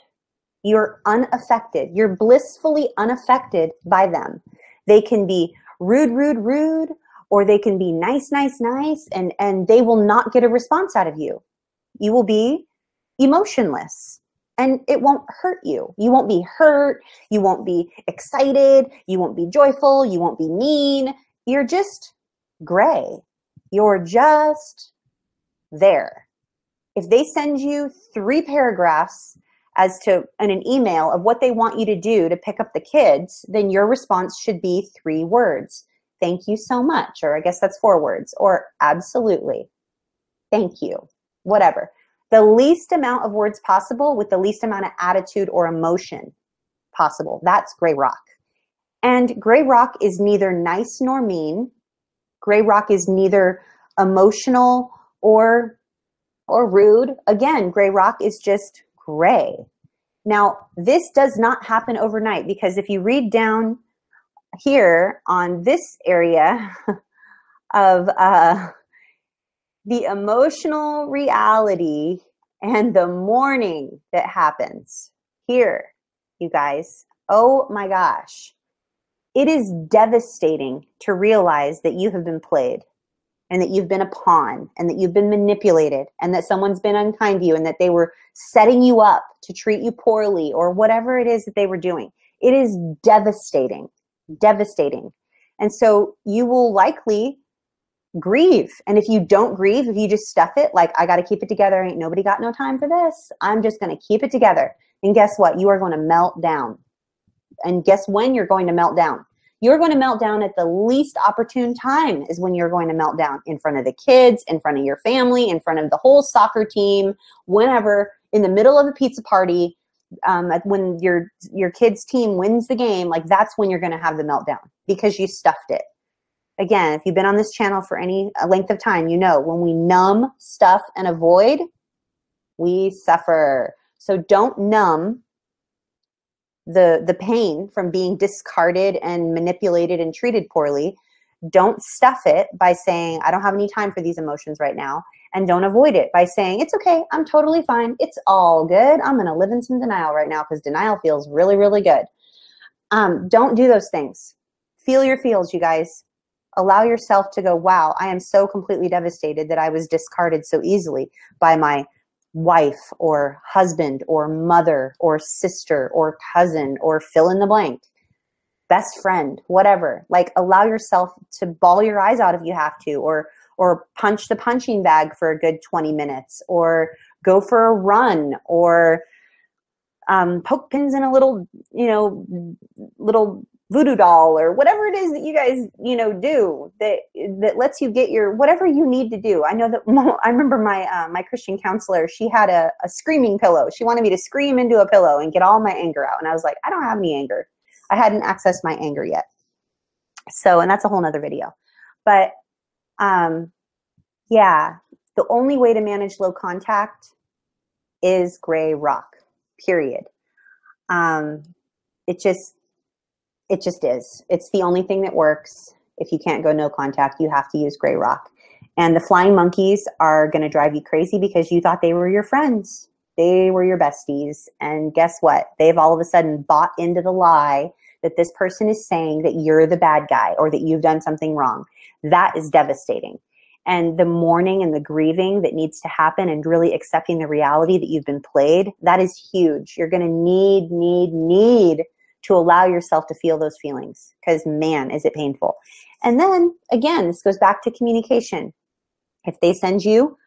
You're unaffected. You're blissfully unaffected by them. They can be rude, rude, rude, or they can be nice, nice, nice, and, and they will not get a response out of you. You will be emotionless and it won't hurt you. You won't be hurt. You won't be excited. You won't be joyful. You won't be mean. You're just gray. You're just there. If they send you three paragraphs as to in an email of what they want you to do to pick up the kids, then your response should be three words. Thank you so much. Or I guess that's four words. Or absolutely. Thank you. Whatever the least amount of words possible with the least amount of attitude or emotion possible. That's gray rock. And gray rock is neither nice nor mean. Gray rock is neither emotional or or rude. Again, gray rock is just gray. Now, this does not happen overnight because if you read down here on this area of uh, the emotional reality and the mourning that happens here, you guys. Oh my gosh. It is devastating to realize that you have been played and that you've been a pawn and that you've been manipulated and that someone's been unkind to you and that they were setting you up to treat you poorly or whatever it is that they were doing. It is devastating, devastating. And so you will likely grieve. And if you don't grieve, if you just stuff it, like, I got to keep it together, ain't nobody got no time for this, I'm just going to keep it together. And guess what? You are going to melt down. And guess when you're going to melt down? You're going to melt down at the least opportune time, is when you're going to melt down in front of the kids, in front of your family, in front of the whole soccer team, whenever, in the middle of a pizza party, um, when your your kid's team wins the game, like that's when you're going to have the meltdown because you stuffed it again, if you've been on this channel for any length of time, you know when we numb, stuff, and avoid, we suffer. So don't numb the the pain from being discarded and manipulated and treated poorly. Don't stuff it by saying, I don't have any time for these emotions right now. And don't avoid it by saying, it's okay, I'm totally fine, it's all good. I'm gonna live in some denial right now because denial feels really, really good. Um, don't do those things. Feel your feels, you guys allow yourself to go, wow, I am so completely devastated that I was discarded so easily by my wife or husband or mother or sister or cousin or fill in the blank, best friend, whatever. Like allow yourself to bawl your eyes out if you have to, or or punch the punching bag for a good 20 minutes, or go for a run, or um, poke pins in a little, you know, little voodoo doll or whatever it is that you guys you know do that that lets you get your whatever you need to do. I know that i remember my uh, my christian counselor she had a, a screaming pillow. She wanted me to scream into a pillow and get all my anger out. And i was like i don't have any anger. I hadn't accessed my anger yet. So and that's a whole nother video. But um yeah the only way to manage low contact is gray rock period. Um it just it just is. It's the only thing that works. If you can't go no contact, you have to use gray rock. And the flying monkeys are going to drive you crazy because you thought they were your friends. They were your besties. And guess what? They've all of a sudden bought into the lie that this person is saying that you're the bad guy or that you've done something wrong. That is devastating. And the mourning and the grieving that needs to happen and really accepting the reality that you've been played, that is huge. You're going to need, need, need to allow yourself to feel those feelings because man, is it painful. And then again, this goes back to communication. If they send you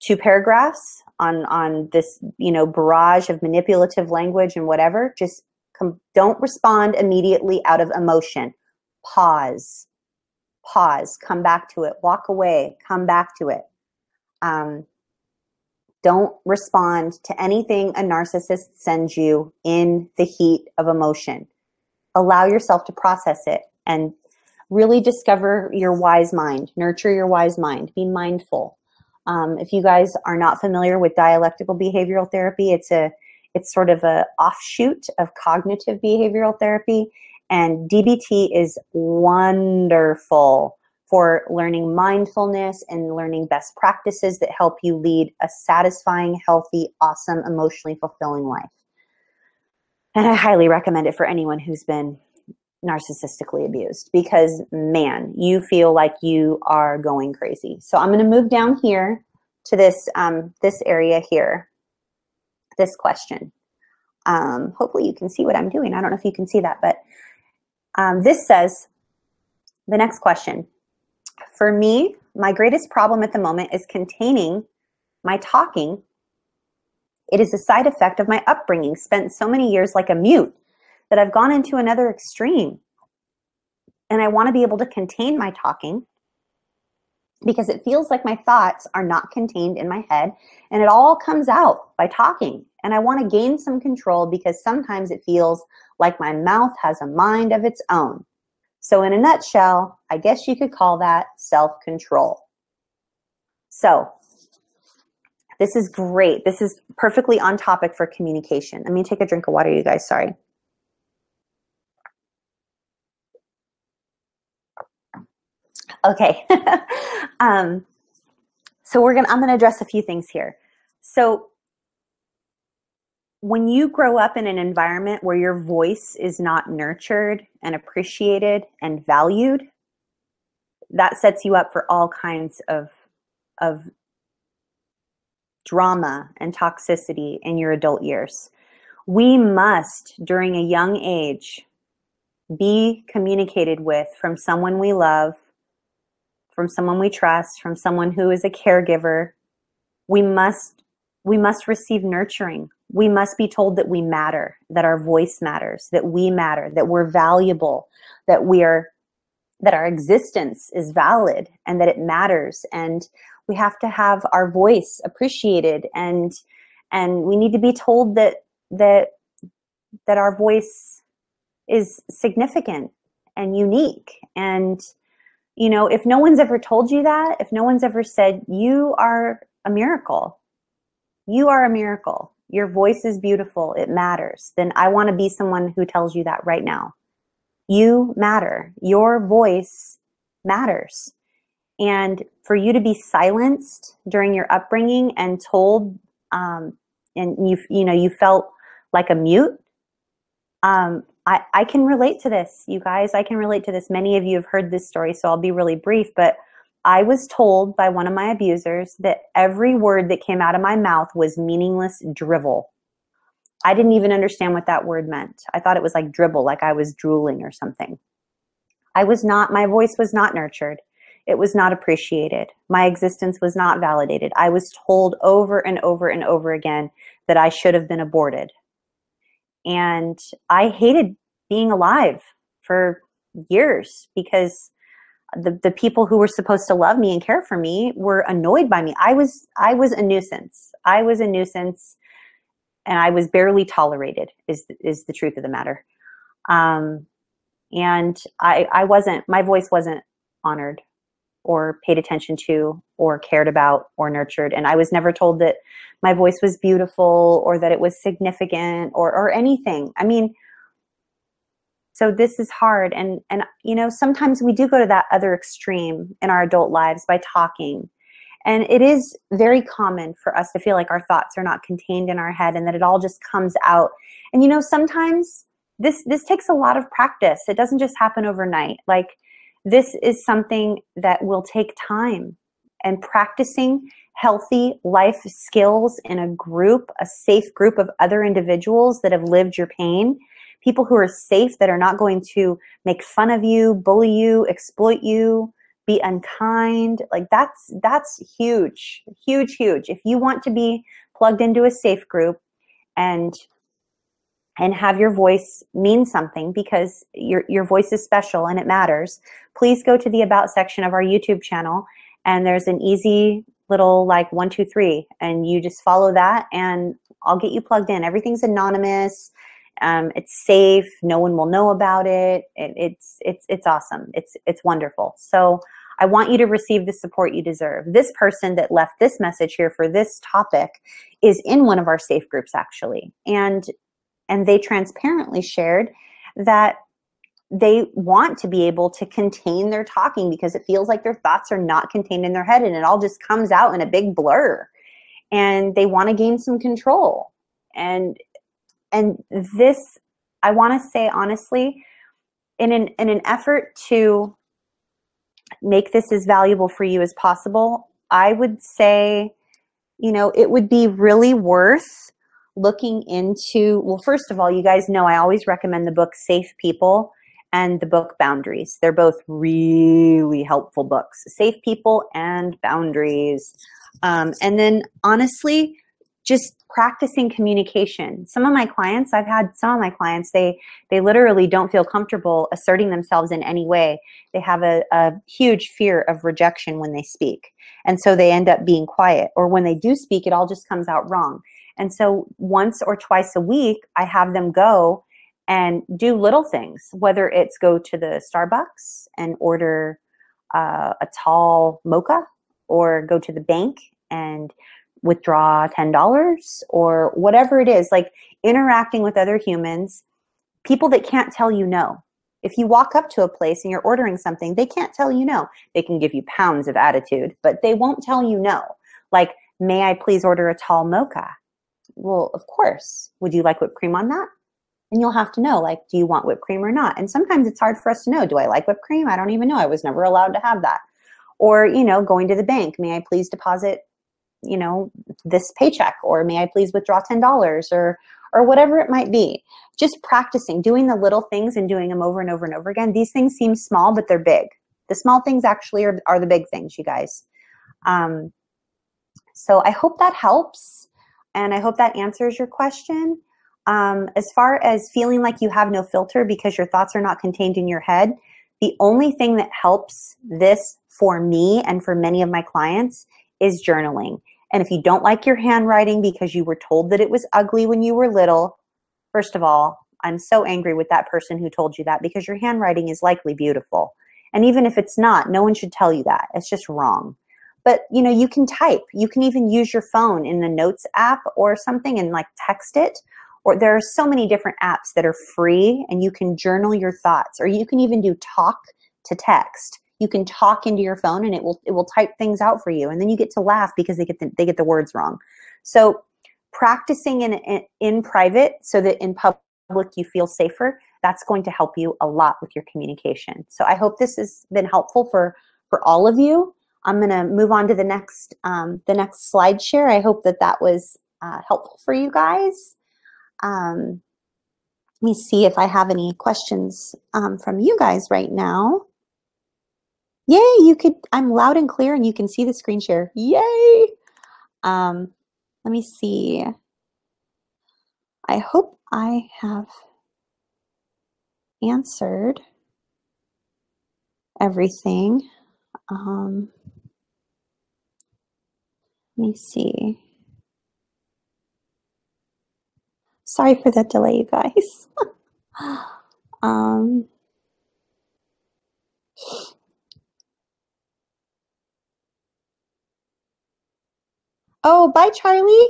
two paragraphs on on this you know barrage of manipulative language and whatever just com- don't respond immediately out of emotion. Pause. Pause. Come back to it. Walk away. Come back to it. Um, don't respond to anything a narcissist sends you in the heat of emotion. Allow yourself to process it and really discover your wise mind. Nurture your wise mind. Be mindful. Um, if you guys are not familiar with dialectical behavioral therapy, it's a it's sort of a offshoot of cognitive behavioral therapy, and DBT is wonderful for learning mindfulness and learning best practices that help you lead a satisfying, healthy, awesome, emotionally fulfilling life. And I highly recommend it for anyone who's been narcissistically abused because man, you feel like you are going crazy. So I'm going to move down here to this um, this area here. This question. Um, hopefully you can see what I'm doing. I don't know if you can see that, but um, this says the next question. For me, my greatest problem at the moment is containing my talking. It is a side effect of my upbringing, spent so many years like a mute that I've gone into another extreme. And I want to be able to contain my talking because it feels like my thoughts are not contained in my head and it all comes out by talking. And I want to gain some control because sometimes it feels like my mouth has a mind of its own. So, in a nutshell, I guess you could call that self control. So, this is great. This is perfectly on topic for communication. Let me take a drink of water, you guys. Sorry. Okay. um, so we're gonna. I'm gonna address a few things here. So when you grow up in an environment where your voice is not nurtured and appreciated and valued, that sets you up for all kinds of of drama and toxicity in your adult years. We must, during a young age, be communicated with from someone we love from someone we trust, from someone who is a caregiver, we must we must receive nurturing. We must be told that we matter, that our voice matters, that we matter, that we're valuable, that we are that our existence is valid and that it matters. And we have to have our voice appreciated. And and we need to be told that that that our voice is significant and unique. And you know, if no one's ever told you that, if no one's ever said, you are a miracle, you are a miracle, your voice is beautiful, it matters, then I want to be someone who tells you that right now. You matter. Your voice matters. And for you to be silenced during your upbringing and told, um, and you, you know, you felt like a mute, um, I, I can relate to this, you guys. I can relate to this. Many of you have heard this story, so I'll be really brief. But I was told by one of my abusers that every word that came out of my mouth was meaningless drivel. I didn't even understand what that word meant. I thought it was like dribble, like I was drooling or something. I was not, my voice was not nurtured. It was not appreciated. My existence was not validated. I was told over and over and over again that I should have been aborted. And I hated being alive for years because the, the people who were supposed to love me and care for me were annoyed by me. I was I was a nuisance. I was a nuisance and I was barely tolerated is is the truth of the matter. Um, and I I wasn't my voice wasn't honored or paid attention to or cared about or nurtured and I was never told that my voice was beautiful or that it was significant or or anything. I mean, so this is hard. And and you know sometimes we do go to that other extreme in our adult lives by talking. And it is very common for us to feel like our thoughts are not contained in our head and that it all just comes out. And you know sometimes this this takes a lot of practice. It doesn't just happen overnight. Like this is something that will take time. And practicing healthy life skills in a group a safe group of other individuals that have lived your pain people who are safe that are not going to make fun of you, bully you, exploit you, be unkind. Like that's that's huge, huge, huge. If you want to be plugged into a safe group and and have your voice mean something because your your voice is special and it matters, please go to the about section of our YouTube channel and there's an easy little like one two three and you just follow that and I'll get you plugged in. Everything's anonymous. Um, it's safe. No one will know about it. it. It's it's it's awesome. It's it's wonderful. So I want you to receive the support you deserve. This person that left this message here for this topic is in one of our safe groups actually, and and they transparently shared that they want to be able to contain their talking because it feels like their thoughts are not contained in their head and it all just comes out in a big blur and they want to gain some control and and this i want to say honestly in an in an effort to make this as valuable for you as possible i would say you know it would be really worth looking into well first of all you guys know i always recommend the book safe people and the book boundaries. They're both really helpful books. Safe people and boundaries. Um, and then honestly just practicing communication. Some of my clients, I've had some of my clients, they they literally don't feel comfortable asserting themselves in any way. They have a, a huge fear of rejection when they speak. And so they end up being quiet. Or when they do speak, it all just comes out wrong. And so once or twice a week, I have them go and do little things, whether it's go to the Starbucks and order uh, a tall mocha or go to the bank and withdraw $10 or whatever it is, like interacting with other humans, people that can't tell you no. If you walk up to a place and you're ordering something, they can't tell you no. They can give you pounds of attitude, but they won't tell you no. Like, may I please order a tall mocha? Well, of course. Would you like whipped cream on that? And you'll have to know, like, do you want whipped cream or not? And sometimes it's hard for us to know, do I like whipped cream? I don't even know. I was never allowed to have that. Or, you know, going to the bank, may I please deposit you know this paycheck or may i please withdraw $10 or or whatever it might be. Just practicing doing the little things and doing them over and over and over again. These things seem small but they're big. The small things actually are, are the big things you guys. Um, so i hope that helps and i hope that answers your question. Um, as far as feeling like you have no filter because your thoughts are not contained in your head the only thing that helps this for me and for many of my clients is journaling. And if you don't like your handwriting because you were told that it was ugly when you were little, first of all, I'm so angry with that person who told you that because your handwriting is likely beautiful. And even if it's not, no one should tell you that. It's just wrong. But you know, you can type. You can even use your phone in the notes app or something and like text it. Or there are so many different apps that are free and you can journal your thoughts or you can even do talk to text you can talk into your phone and it will it will type things out for you. And then you get to laugh because they get the, they get the words wrong. So practicing in, in in private so that in public you feel safer that's going to help you a lot with your communication. So i hope this has been helpful for for all of you. I'm going to move on to the next um, the next slide share i hope that that was uh, helpful for you guys. Um, let me see if i have any questions um, from you guys right now Yay, you could, I'm loud and clear and you can see the screen share. Yay. Um, let me see. I hope I have answered everything. Um, let me see. Sorry for that delay, you guys. um, Oh, bye, Charlie.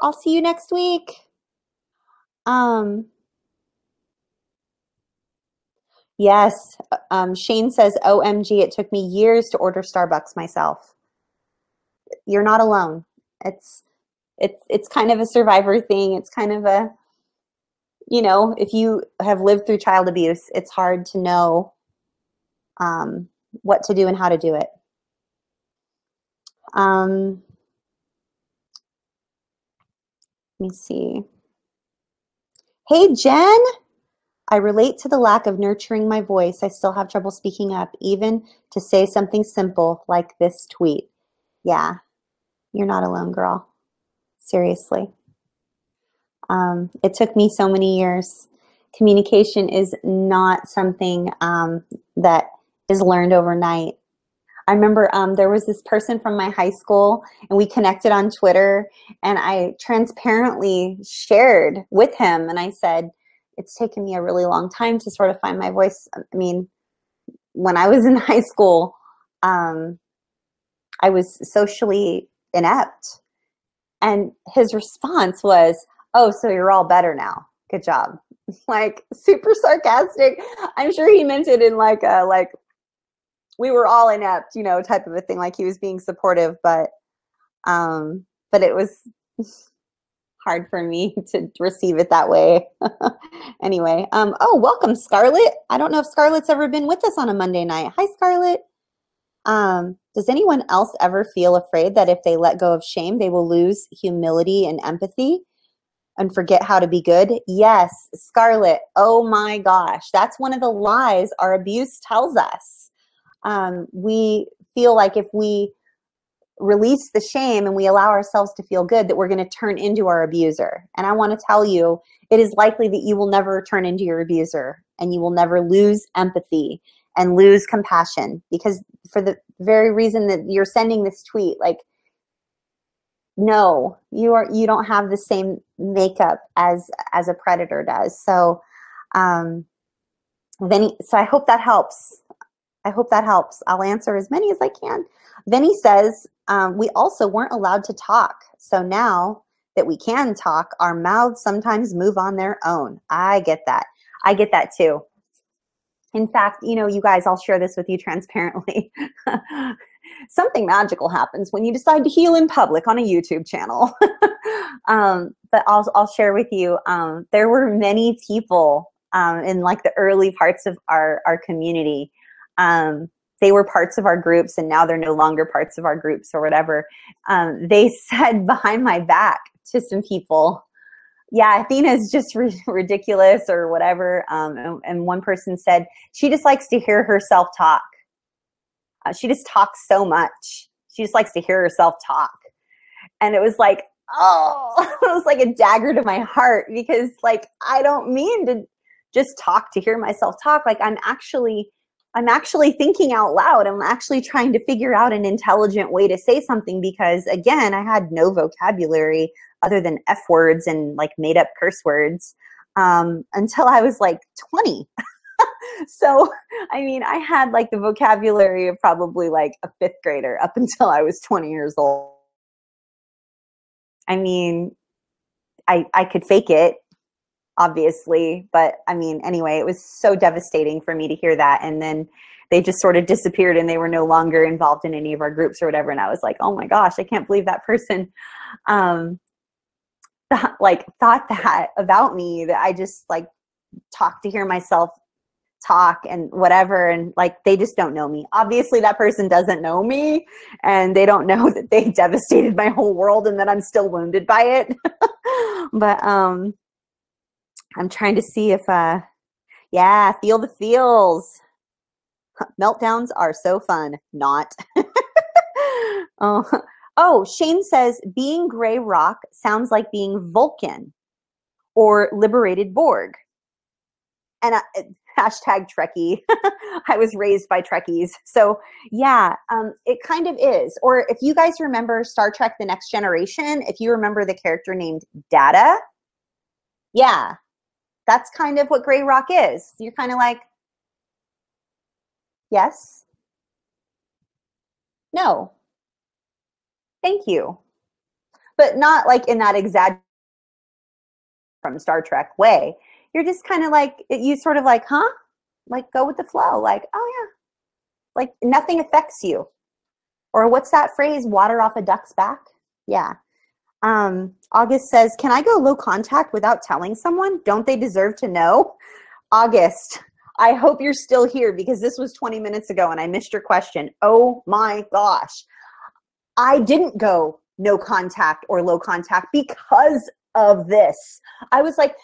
I'll see you next week. Um, yes, um, Shane says, OMG, it took me years to order Starbucks myself. You're not alone. It's, it's, it's kind of a survivor thing. It's kind of a, you know, if you have lived through child abuse, it's hard to know um, what to do and how to do it. Um, Let me see. Hey, Jen. I relate to the lack of nurturing my voice. I still have trouble speaking up, even to say something simple like this tweet. Yeah, you're not alone, girl. Seriously. Um, it took me so many years. Communication is not something um, that is learned overnight. I remember um, there was this person from my high school, and we connected on Twitter, and I transparently shared with him, and I said, It's taken me a really long time to sort of find my voice. I mean, when I was in high school, um, I was socially inept. And his response was, Oh, so you're all better now. Good job. like super sarcastic. I'm sure he meant it in like a like we were all inept, you know, type of a thing. Like he was being supportive, but um, but it was hard for me to receive it that way. anyway, um, oh, welcome, Scarlett. I don't know if Scarlett's ever been with us on a Monday night. Hi, Scarlett. Um, does anyone else ever feel afraid that if they let go of shame, they will lose humility and empathy and forget how to be good? Yes, Scarlett. Oh my gosh, that's one of the lies our abuse tells us um, we feel like if we release the shame and we allow ourselves to feel good that we're going to turn into our abuser. And i want to tell you it is likely that you will never turn into your abuser and you will never lose empathy and lose compassion because for the very reason that you're sending this tweet like no you are you don't have the same makeup as as a predator does. So um then so i hope that helps I hope that helps. I'll answer as many as I can. He says, um, we also weren't allowed to talk. So now that we can talk, our mouths sometimes move on their own. I get that. I get that too. In fact, you know, you guys, I'll share this with you transparently. Something magical happens when you decide to heal in public on a YouTube channel. um, but I'll, I'll share with you, um, there were many people um, in like the early parts of our, our community um, they were parts of our groups and now they're no longer parts of our groups or whatever. Um, they said behind my back to some people, yeah, Athena is just ridiculous or whatever. Um, and, and, one person said she just likes to hear herself talk. Uh, she just talks so much. She just likes to hear herself talk. And it was like, oh, it was like a dagger to my heart because, like, I don't mean to just talk to hear myself talk. Like, I'm actually I'm actually thinking out loud. I'm actually trying to figure out an intelligent way to say something because, again, I had no vocabulary other than F words and like made up curse words um, until I was like 20. so, I mean, I had like the vocabulary of probably like a fifth grader up until I was 20 years old. I mean, I, I could fake it obviously. But I mean, anyway, it was so devastating for me to hear that. And then they just sort of disappeared and they were no longer involved in any of our groups or whatever. And I was like, oh my gosh, I can't believe that person um, like thought that about me that I just like talked to hear myself talk and whatever and like they just don't know me obviously that person doesn't know me and they don't know that they devastated my whole world and that i'm still wounded by it but um I'm trying to see if, uh, yeah, feel the feels. Meltdowns are so fun. Not. oh. oh, Shane says being gray rock sounds like being Vulcan or liberated Borg. And uh, hashtag Trekkie. I was raised by Trekkies. So yeah, um, it kind of is. Or if you guys remember Star Trek The Next Generation, if you remember the character named Data, yeah, that's kind of what gray rock is. You're kind of like, yes, no, thank you. But not like in that exact from Star Trek way. You're just kind of like, you sort of like, huh? Like go with the flow. Like, oh yeah. Like nothing affects you. Or what's that phrase? Water off a duck's back? Yeah. Um, August says, Can I go low contact without telling someone? Don't they deserve to know? August, I hope you're still here because this was 20 minutes ago and I missed your question. Oh my gosh. I didn't go no contact or low contact because of this. I was like,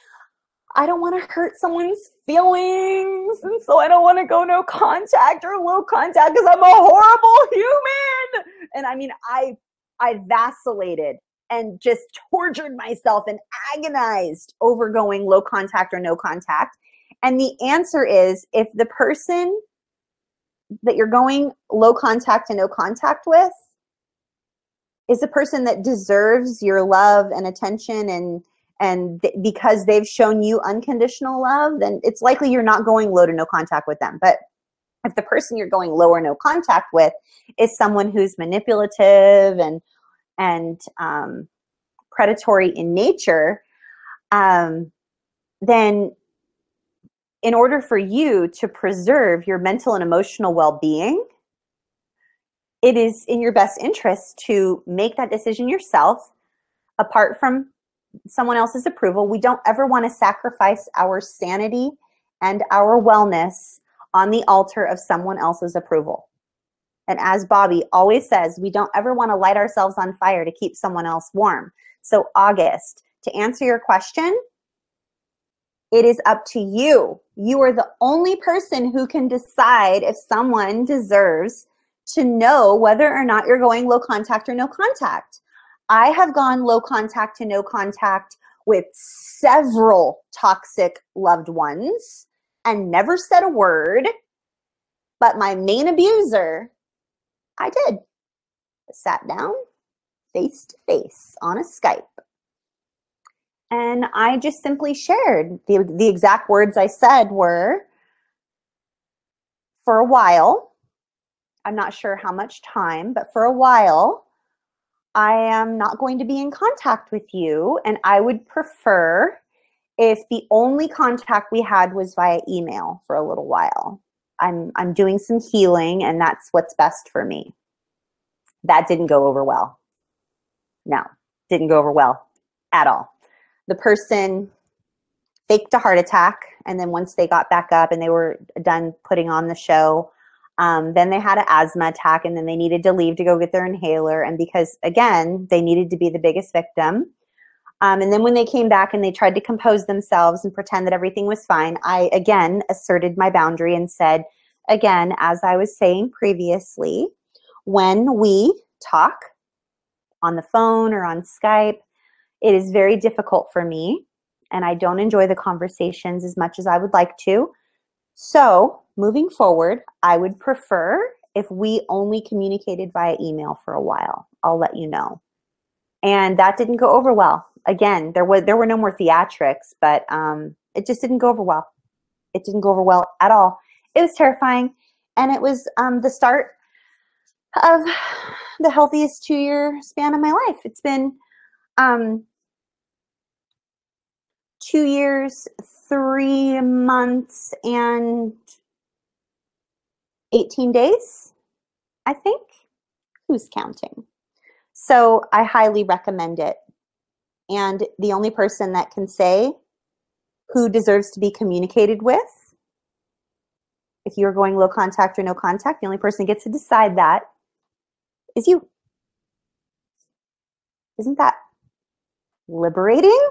I don't want to hurt someone's feelings. And so I don't want to go no contact or low contact because I'm a horrible human. And I mean, I I vacillated and just tortured myself and agonized over going low contact or no contact. And the answer is if the person that you're going low contact and no contact with is a person that deserves your love and attention and and th- because they've shown you unconditional love then it's likely you're not going low to no contact with them but if the person you're going low or no contact with is someone who's manipulative and and um, predatory in nature um, then in order for you to preserve your mental and emotional well-being it is in your best interest to make that decision yourself apart from someone else's approval. We don't ever want to sacrifice our sanity and our wellness on the altar of someone else's approval. And as Bobby always says, we don't ever want to light ourselves on fire to keep someone else warm. So, August, to answer your question, it is up to you. You are the only person who can decide if someone deserves to know whether or not you're going low contact or no contact. I have gone low contact to no contact with several toxic loved ones and never said a word. But my main abuser, I did. Sat down face to face on a Skype. And I just simply shared. The, the exact words I said were for a while, I'm not sure how much time, but for a while, I am not going to be in contact with you. And I would prefer if the only contact we had was via email for a little while. I'm, I'm doing some healing, and that's what's best for me. That didn't go over well. No, didn't go over well at all. The person faked a heart attack, and then once they got back up and they were done putting on the show, um, then they had an asthma attack, and then they needed to leave to go get their inhaler. And because, again, they needed to be the biggest victim. Um, and then when they came back and they tried to compose themselves and pretend that everything was fine, I again asserted my boundary and said, again, as I was saying previously, when we talk on the phone or on Skype, it is very difficult for me and I don't enjoy the conversations as much as I would like to. So moving forward, I would prefer if we only communicated via email for a while. I'll let you know. And that didn't go over well. Again, there was there were no more theatrics, but um, it just didn't go over well. It didn't go over well at all. It was terrifying, and it was um, the start of the healthiest two year span of my life. It's been um, two years, three months, and 18 days, I think. Who's counting? So I highly recommend it. And the only person that can say who deserves to be communicated with, if you're going low contact or no contact, the only person that gets to decide that is you. Isn't that liberating?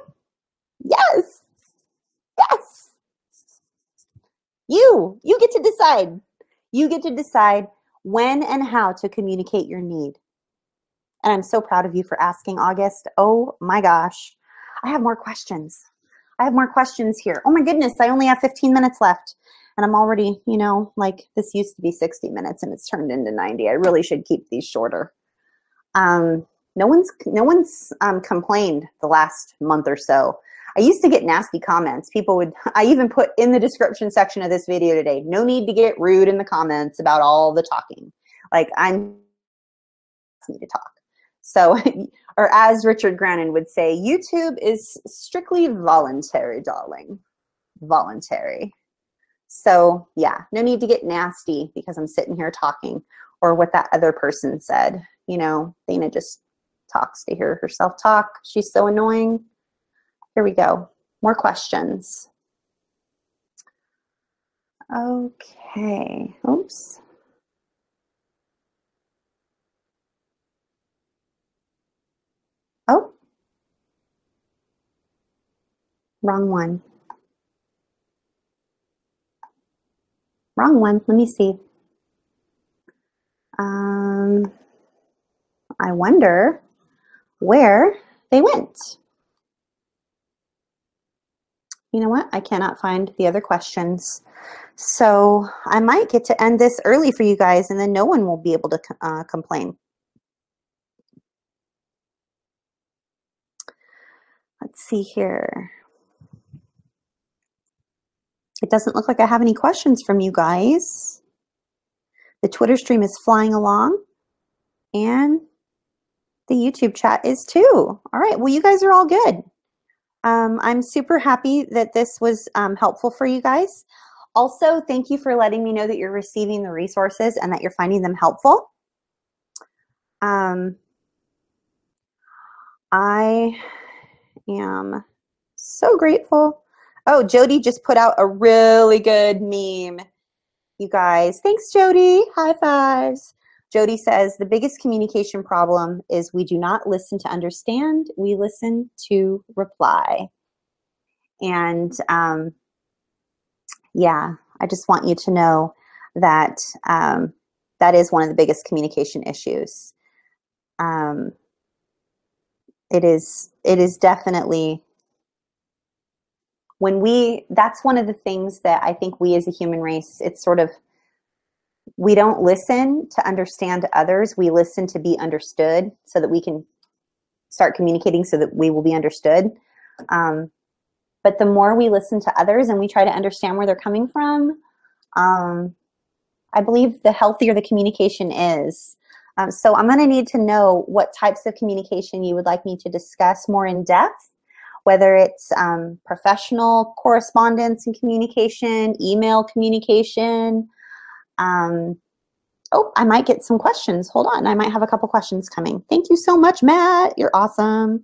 Yes. Yes. You, you get to decide. You get to decide when and how to communicate your need. And I'm so proud of you for asking, August. Oh my gosh. I have more questions. I have more questions here. Oh my goodness, I only have 15 minutes left. And I'm already, you know, like this used to be 60 minutes and it's turned into 90. I really should keep these shorter. Um, no one's no one's um, complained the last month or so I used to get nasty comments. People would, I even put in the description section of this video today, no need to get rude in the comments about all the talking. Like I'm me to talk. So, or as Richard Grannon would say, YouTube is strictly voluntary, darling. Voluntary. So yeah, no need to get nasty because I'm sitting here talking or what that other person said. You know, Dana just talks to hear herself talk. She's so annoying. Here we go. More questions. Okay. Oops. Oh, wrong one. Wrong one. Let me see. Um, I wonder where they went. You know what? I cannot find the other questions. So I might get to end this early for you guys and then no one will be able to uh, complain. See here. It doesn't look like I have any questions from you guys. The Twitter stream is flying along and the YouTube chat is too. All right, well, you guys are all good. Um, I'm super happy that this was um, helpful for you guys. Also, thank you for letting me know that you're receiving the resources and that you're finding them helpful. Um, I am so grateful. Oh, Jody just put out a really good meme. You guys, thanks, Jody. High fives. Jody says the biggest communication problem is we do not listen to understand, we listen to reply. And um, yeah, I just want you to know that um, that is one of the biggest communication issues. Um, it is it is definitely when we that's one of the things that I think we as a human race it's sort of we don't listen to understand others. We listen to be understood so that we can start communicating so that we will be understood. Um, but the more we listen to others and we try to understand where they're coming from um, i believe the healthier the communication is um, so I'm going to need to know what types of communication you would like me to discuss more in depth, whether it's um, professional correspondence and communication, email communication. Um, oh, I might get some questions. Hold on, I might have a couple questions coming. Thank you so much, Matt. You're awesome.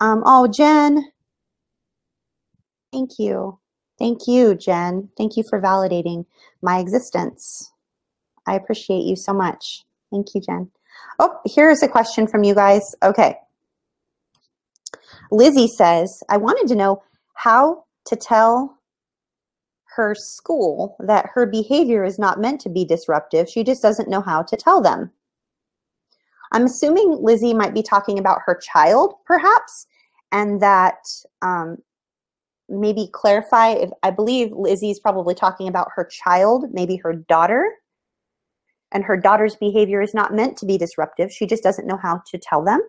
Um, oh, Jen. Thank you. Thank you, Jen. Thank you for validating my existence. I appreciate you so much. Thank you, Jen. Oh, here's a question from you guys. Okay. Lizzie says, I wanted to know how to tell her school that her behavior is not meant to be disruptive. She just doesn't know how to tell them. I'm assuming Lizzie might be talking about her child, perhaps, and that um, maybe clarify if I believe Lizzie's probably talking about her child, maybe her daughter and her daughter's behavior is not meant to be disruptive. She just doesn't know how to tell them.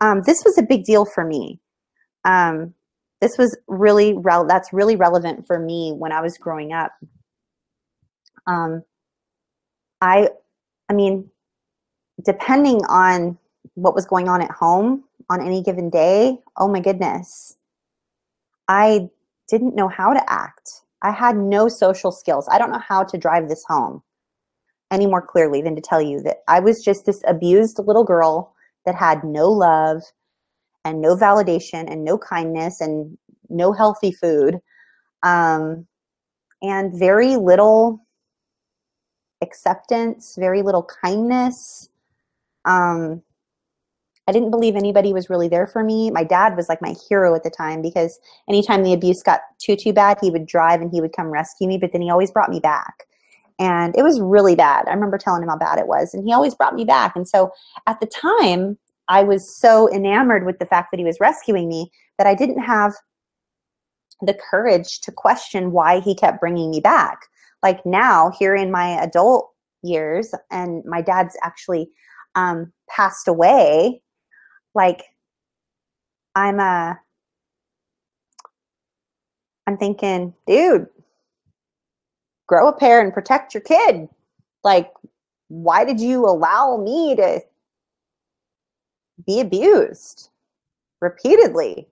Um, this was a big deal for me. Um, this was really that's really relevant for me when I was growing up. Um, I, I mean, depending on what was going on at home on any given day, oh my goodness, I didn't know how to act. I had no social skills. I don't know how to drive this home any more clearly than to tell you that I was just this abused little girl that had no love and no validation and no kindness and no healthy food um, and very little acceptance, very little kindness. Um, I didn't believe anybody was really there for me. My dad was like my hero at the time because anytime the abuse got too, too bad, he would drive and he would come rescue me, but then he always brought me back and it was really bad. I remember telling him how bad it was, and he always brought me back. And so at the time, I was so enamored with the fact that he was rescuing me that I didn't have the courage to question why he kept bringing me back. Like now, here in my adult years, and my dad's actually um, passed away. Like I'm a, uh, I'm thinking, dude, grow a pair and protect your kid. Like, why did you allow me to be abused repeatedly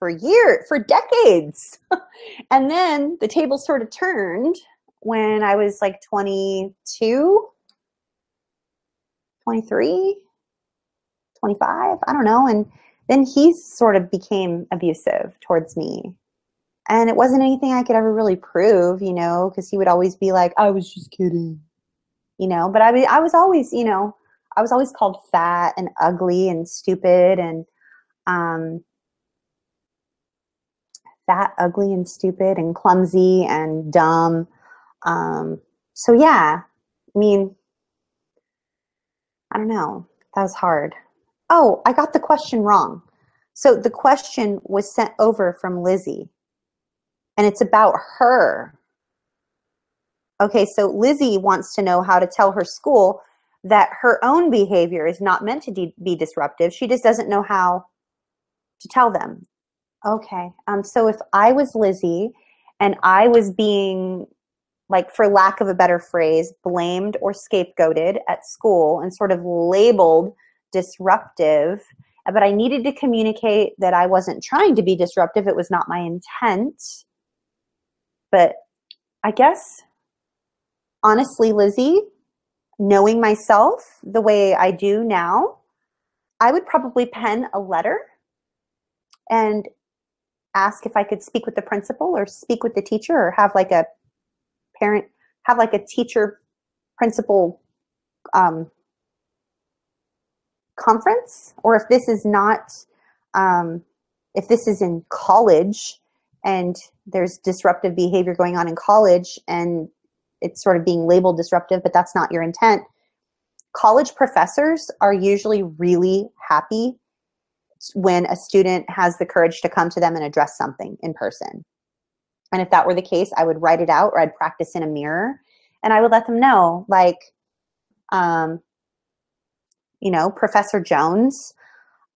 for years, for decades? and then the table sort of turned when I was like 22, 23, 25, I don't know. And then he sort of became abusive towards me and it wasn't anything I could ever really prove, you know, because he would always be like, I was just kidding, you know. But I mean, I was always, you know, I was always called fat and ugly and stupid and um, fat, ugly, and stupid and clumsy and dumb. Um, so yeah, I mean, I don't know. That was hard. Oh, I got the question wrong. So the question was sent over from Lizzie, and it's about her. Okay, so Lizzie wants to know how to tell her school that her own behavior is not meant to be disruptive. She just doesn't know how to tell them. Okay, um, so if I was Lizzie and I was being like for lack of a better phrase, blamed or scapegoated at school and sort of labeled disruptive. But I needed to communicate that I wasn't trying to be disruptive. It was not my intent. But I guess, honestly, Lizzie, knowing myself the way I do now, I would probably pen a letter and ask if I could speak with the principal or speak with the teacher or have like a parent have like a teacher principal um, conference. Or if this is not um, if this is in college and there's disruptive behavior going on in college and it's sort of being labeled disruptive but that's not your intent. College professors are usually really happy when a student has the courage to come to them and address something in person. And if that were the case, I would write it out or I'd practice in a mirror and I would let them know, like, um, you know, Professor Jones,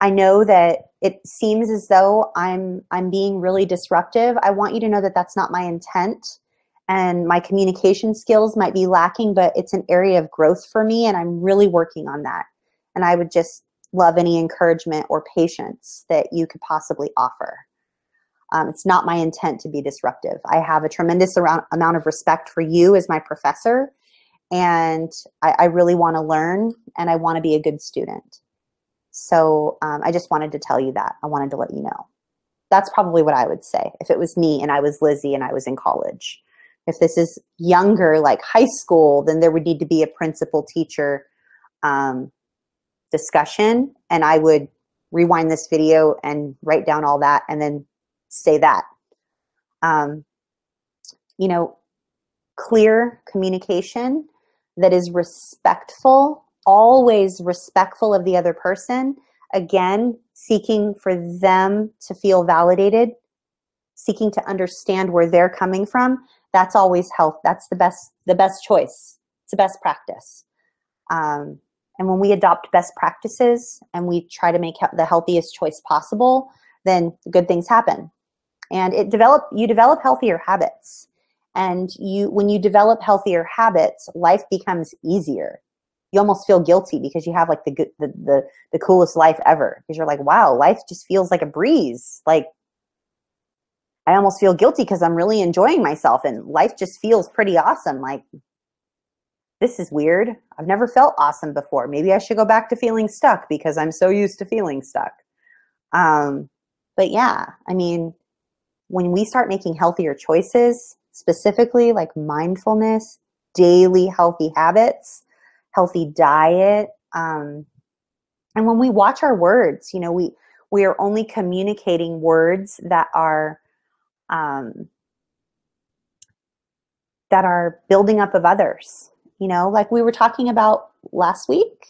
I know that it seems as though I'm I'm being really disruptive. I want you to know that that's not my intent and my communication skills might be lacking, but it's an area of growth for me and I'm really working on that. And I would just love any encouragement or patience that you could possibly offer. Um, it's not my intent to be disruptive. I have a tremendous amount of respect for you as my professor, and I, I really want to learn and I want to be a good student. So um, I just wanted to tell you that. I wanted to let you know. That's probably what I would say if it was me and I was Lizzie and I was in college. If this is younger, like high school, then there would need to be a principal teacher um, discussion, and I would rewind this video and write down all that and then say that. Um, you know, clear communication that is respectful, always respectful of the other person. Again, seeking for them to feel validated, seeking to understand where they're coming from. That's always health. That's the best, the best choice. It's the best practice. Um, and when we adopt best practices and we try to make the healthiest choice possible, then good things happen and it develop you develop healthier habits and you when you develop healthier habits life becomes easier you almost feel guilty because you have like the the the, the coolest life ever. Because you're like wow life just feels like a breeze. Like i almost feel guilty because i'm really enjoying myself and life just feels pretty awesome. Like this is weird. I've never felt awesome before. Maybe i should go back to feeling stuck because i'm so used to feeling stuck. Um but yeah i mean when we start making healthier choices, specifically like mindfulness, daily healthy habits, healthy diet, um, and when we watch our words, you know, we we are only communicating words that are um, that are building up of others. You know, like we were talking about last week.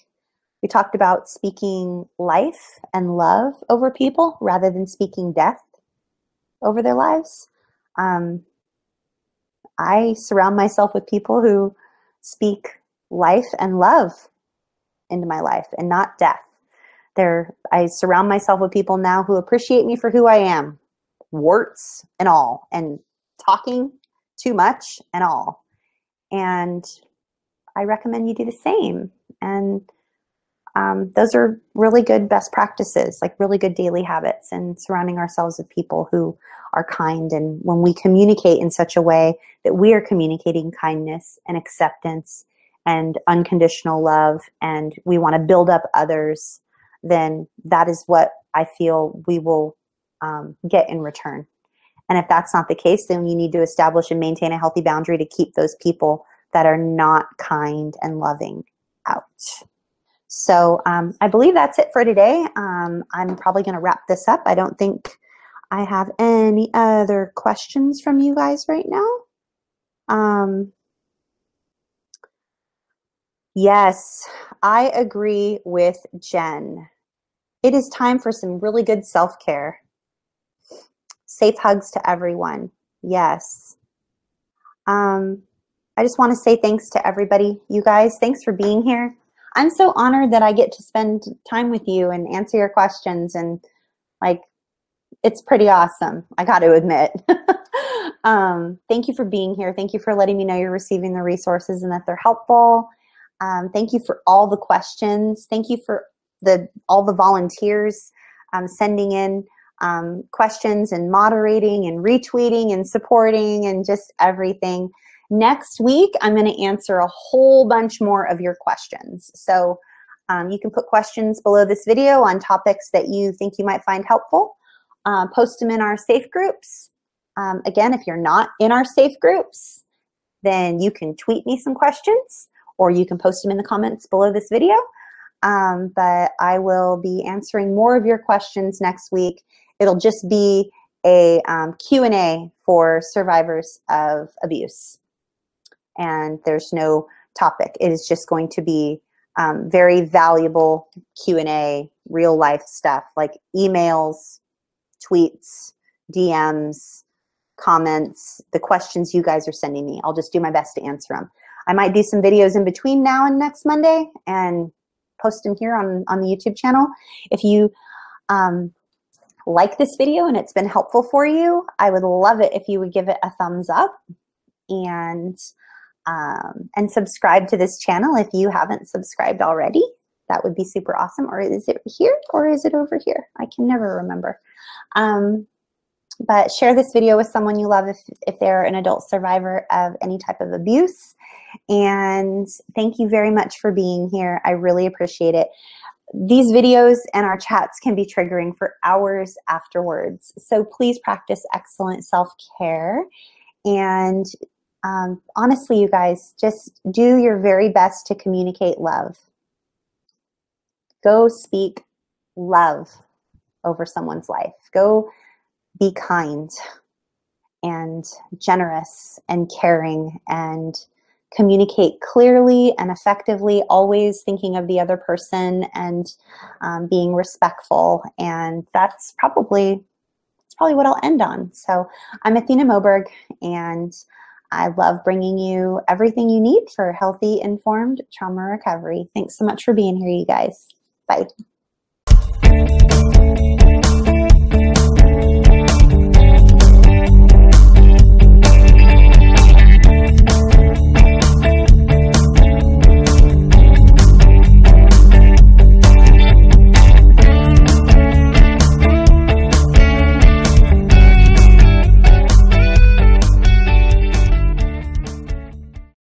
We talked about speaking life and love over people rather than speaking death over their lives. Um, I surround myself with people who speak life and love into my life and not death. There, I surround myself with people now who appreciate me for who I am, warts and all, and talking too much and all. And I recommend you do the same. And um, those are really good best practices, like really good daily habits, and surrounding ourselves with people who are kind. And when we communicate in such a way that we are communicating kindness and acceptance and unconditional love, and we want to build up others, then that is what I feel we will um, get in return. And if that's not the case, then you need to establish and maintain a healthy boundary to keep those people that are not kind and loving out. So um, I believe that's it for today. Um, I'm probably going to wrap this up. I don't think I have any other questions from you guys right now. Um, Yes, I agree with Jen. It is time for some really good self care. Safe hugs to everyone. Yes. Um, I just want to say thanks to everybody. You guys, thanks for being here. I'm so honored that I get to spend time with you and answer your questions and like it's pretty awesome. I got to admit. um, thank you for being here. Thank you for letting me know you're receiving the resources and that they're helpful. Um, thank you for all the questions. Thank you for the all the volunteers um, sending in um, questions and moderating and retweeting and supporting and just everything. Next week, I'm going to answer a whole bunch more of your questions. So um, you can put questions below this video on topics that you think you might find helpful. Uh, post them in our safe groups. Um, again, if you're not in our safe groups, then you can tweet me some questions or you can post them in the comments below this video. Um, but I will be answering more of your questions next week. It'll just be a um, Q&A for survivors of abuse and there's no topic. It is just going to be um, very valuable Q&A, real life stuff like emails, tweets, DMs, comments, the questions you guys are sending me. I'll just do my best to answer them. I might do some videos in between now and next Monday and post them here on, on the YouTube channel. If you um, like this video and it's been helpful for you, I would love it if you would give it a thumbs up and um, and subscribe to this channel if you haven't subscribed already. That would be super awesome. Or is it here or is it over here? I can never remember. Um, but share this video with someone you love if, if they're an adult survivor of any type of abuse. And thank you very much for being here. I really appreciate it. These videos and our chats can be triggering for hours afterwards. So please practice excellent self-care and um, honestly, you guys, just do your very best to communicate love. Go speak love over someone's life. Go be kind and generous and caring and communicate clearly and effectively, always thinking of the other person and um, being respectful. And that's probably, that's probably what I'll end on. So I'm Athena Moberg and I love bringing you everything you need for healthy, informed trauma recovery. Thanks so much for being here, you guys. Bye.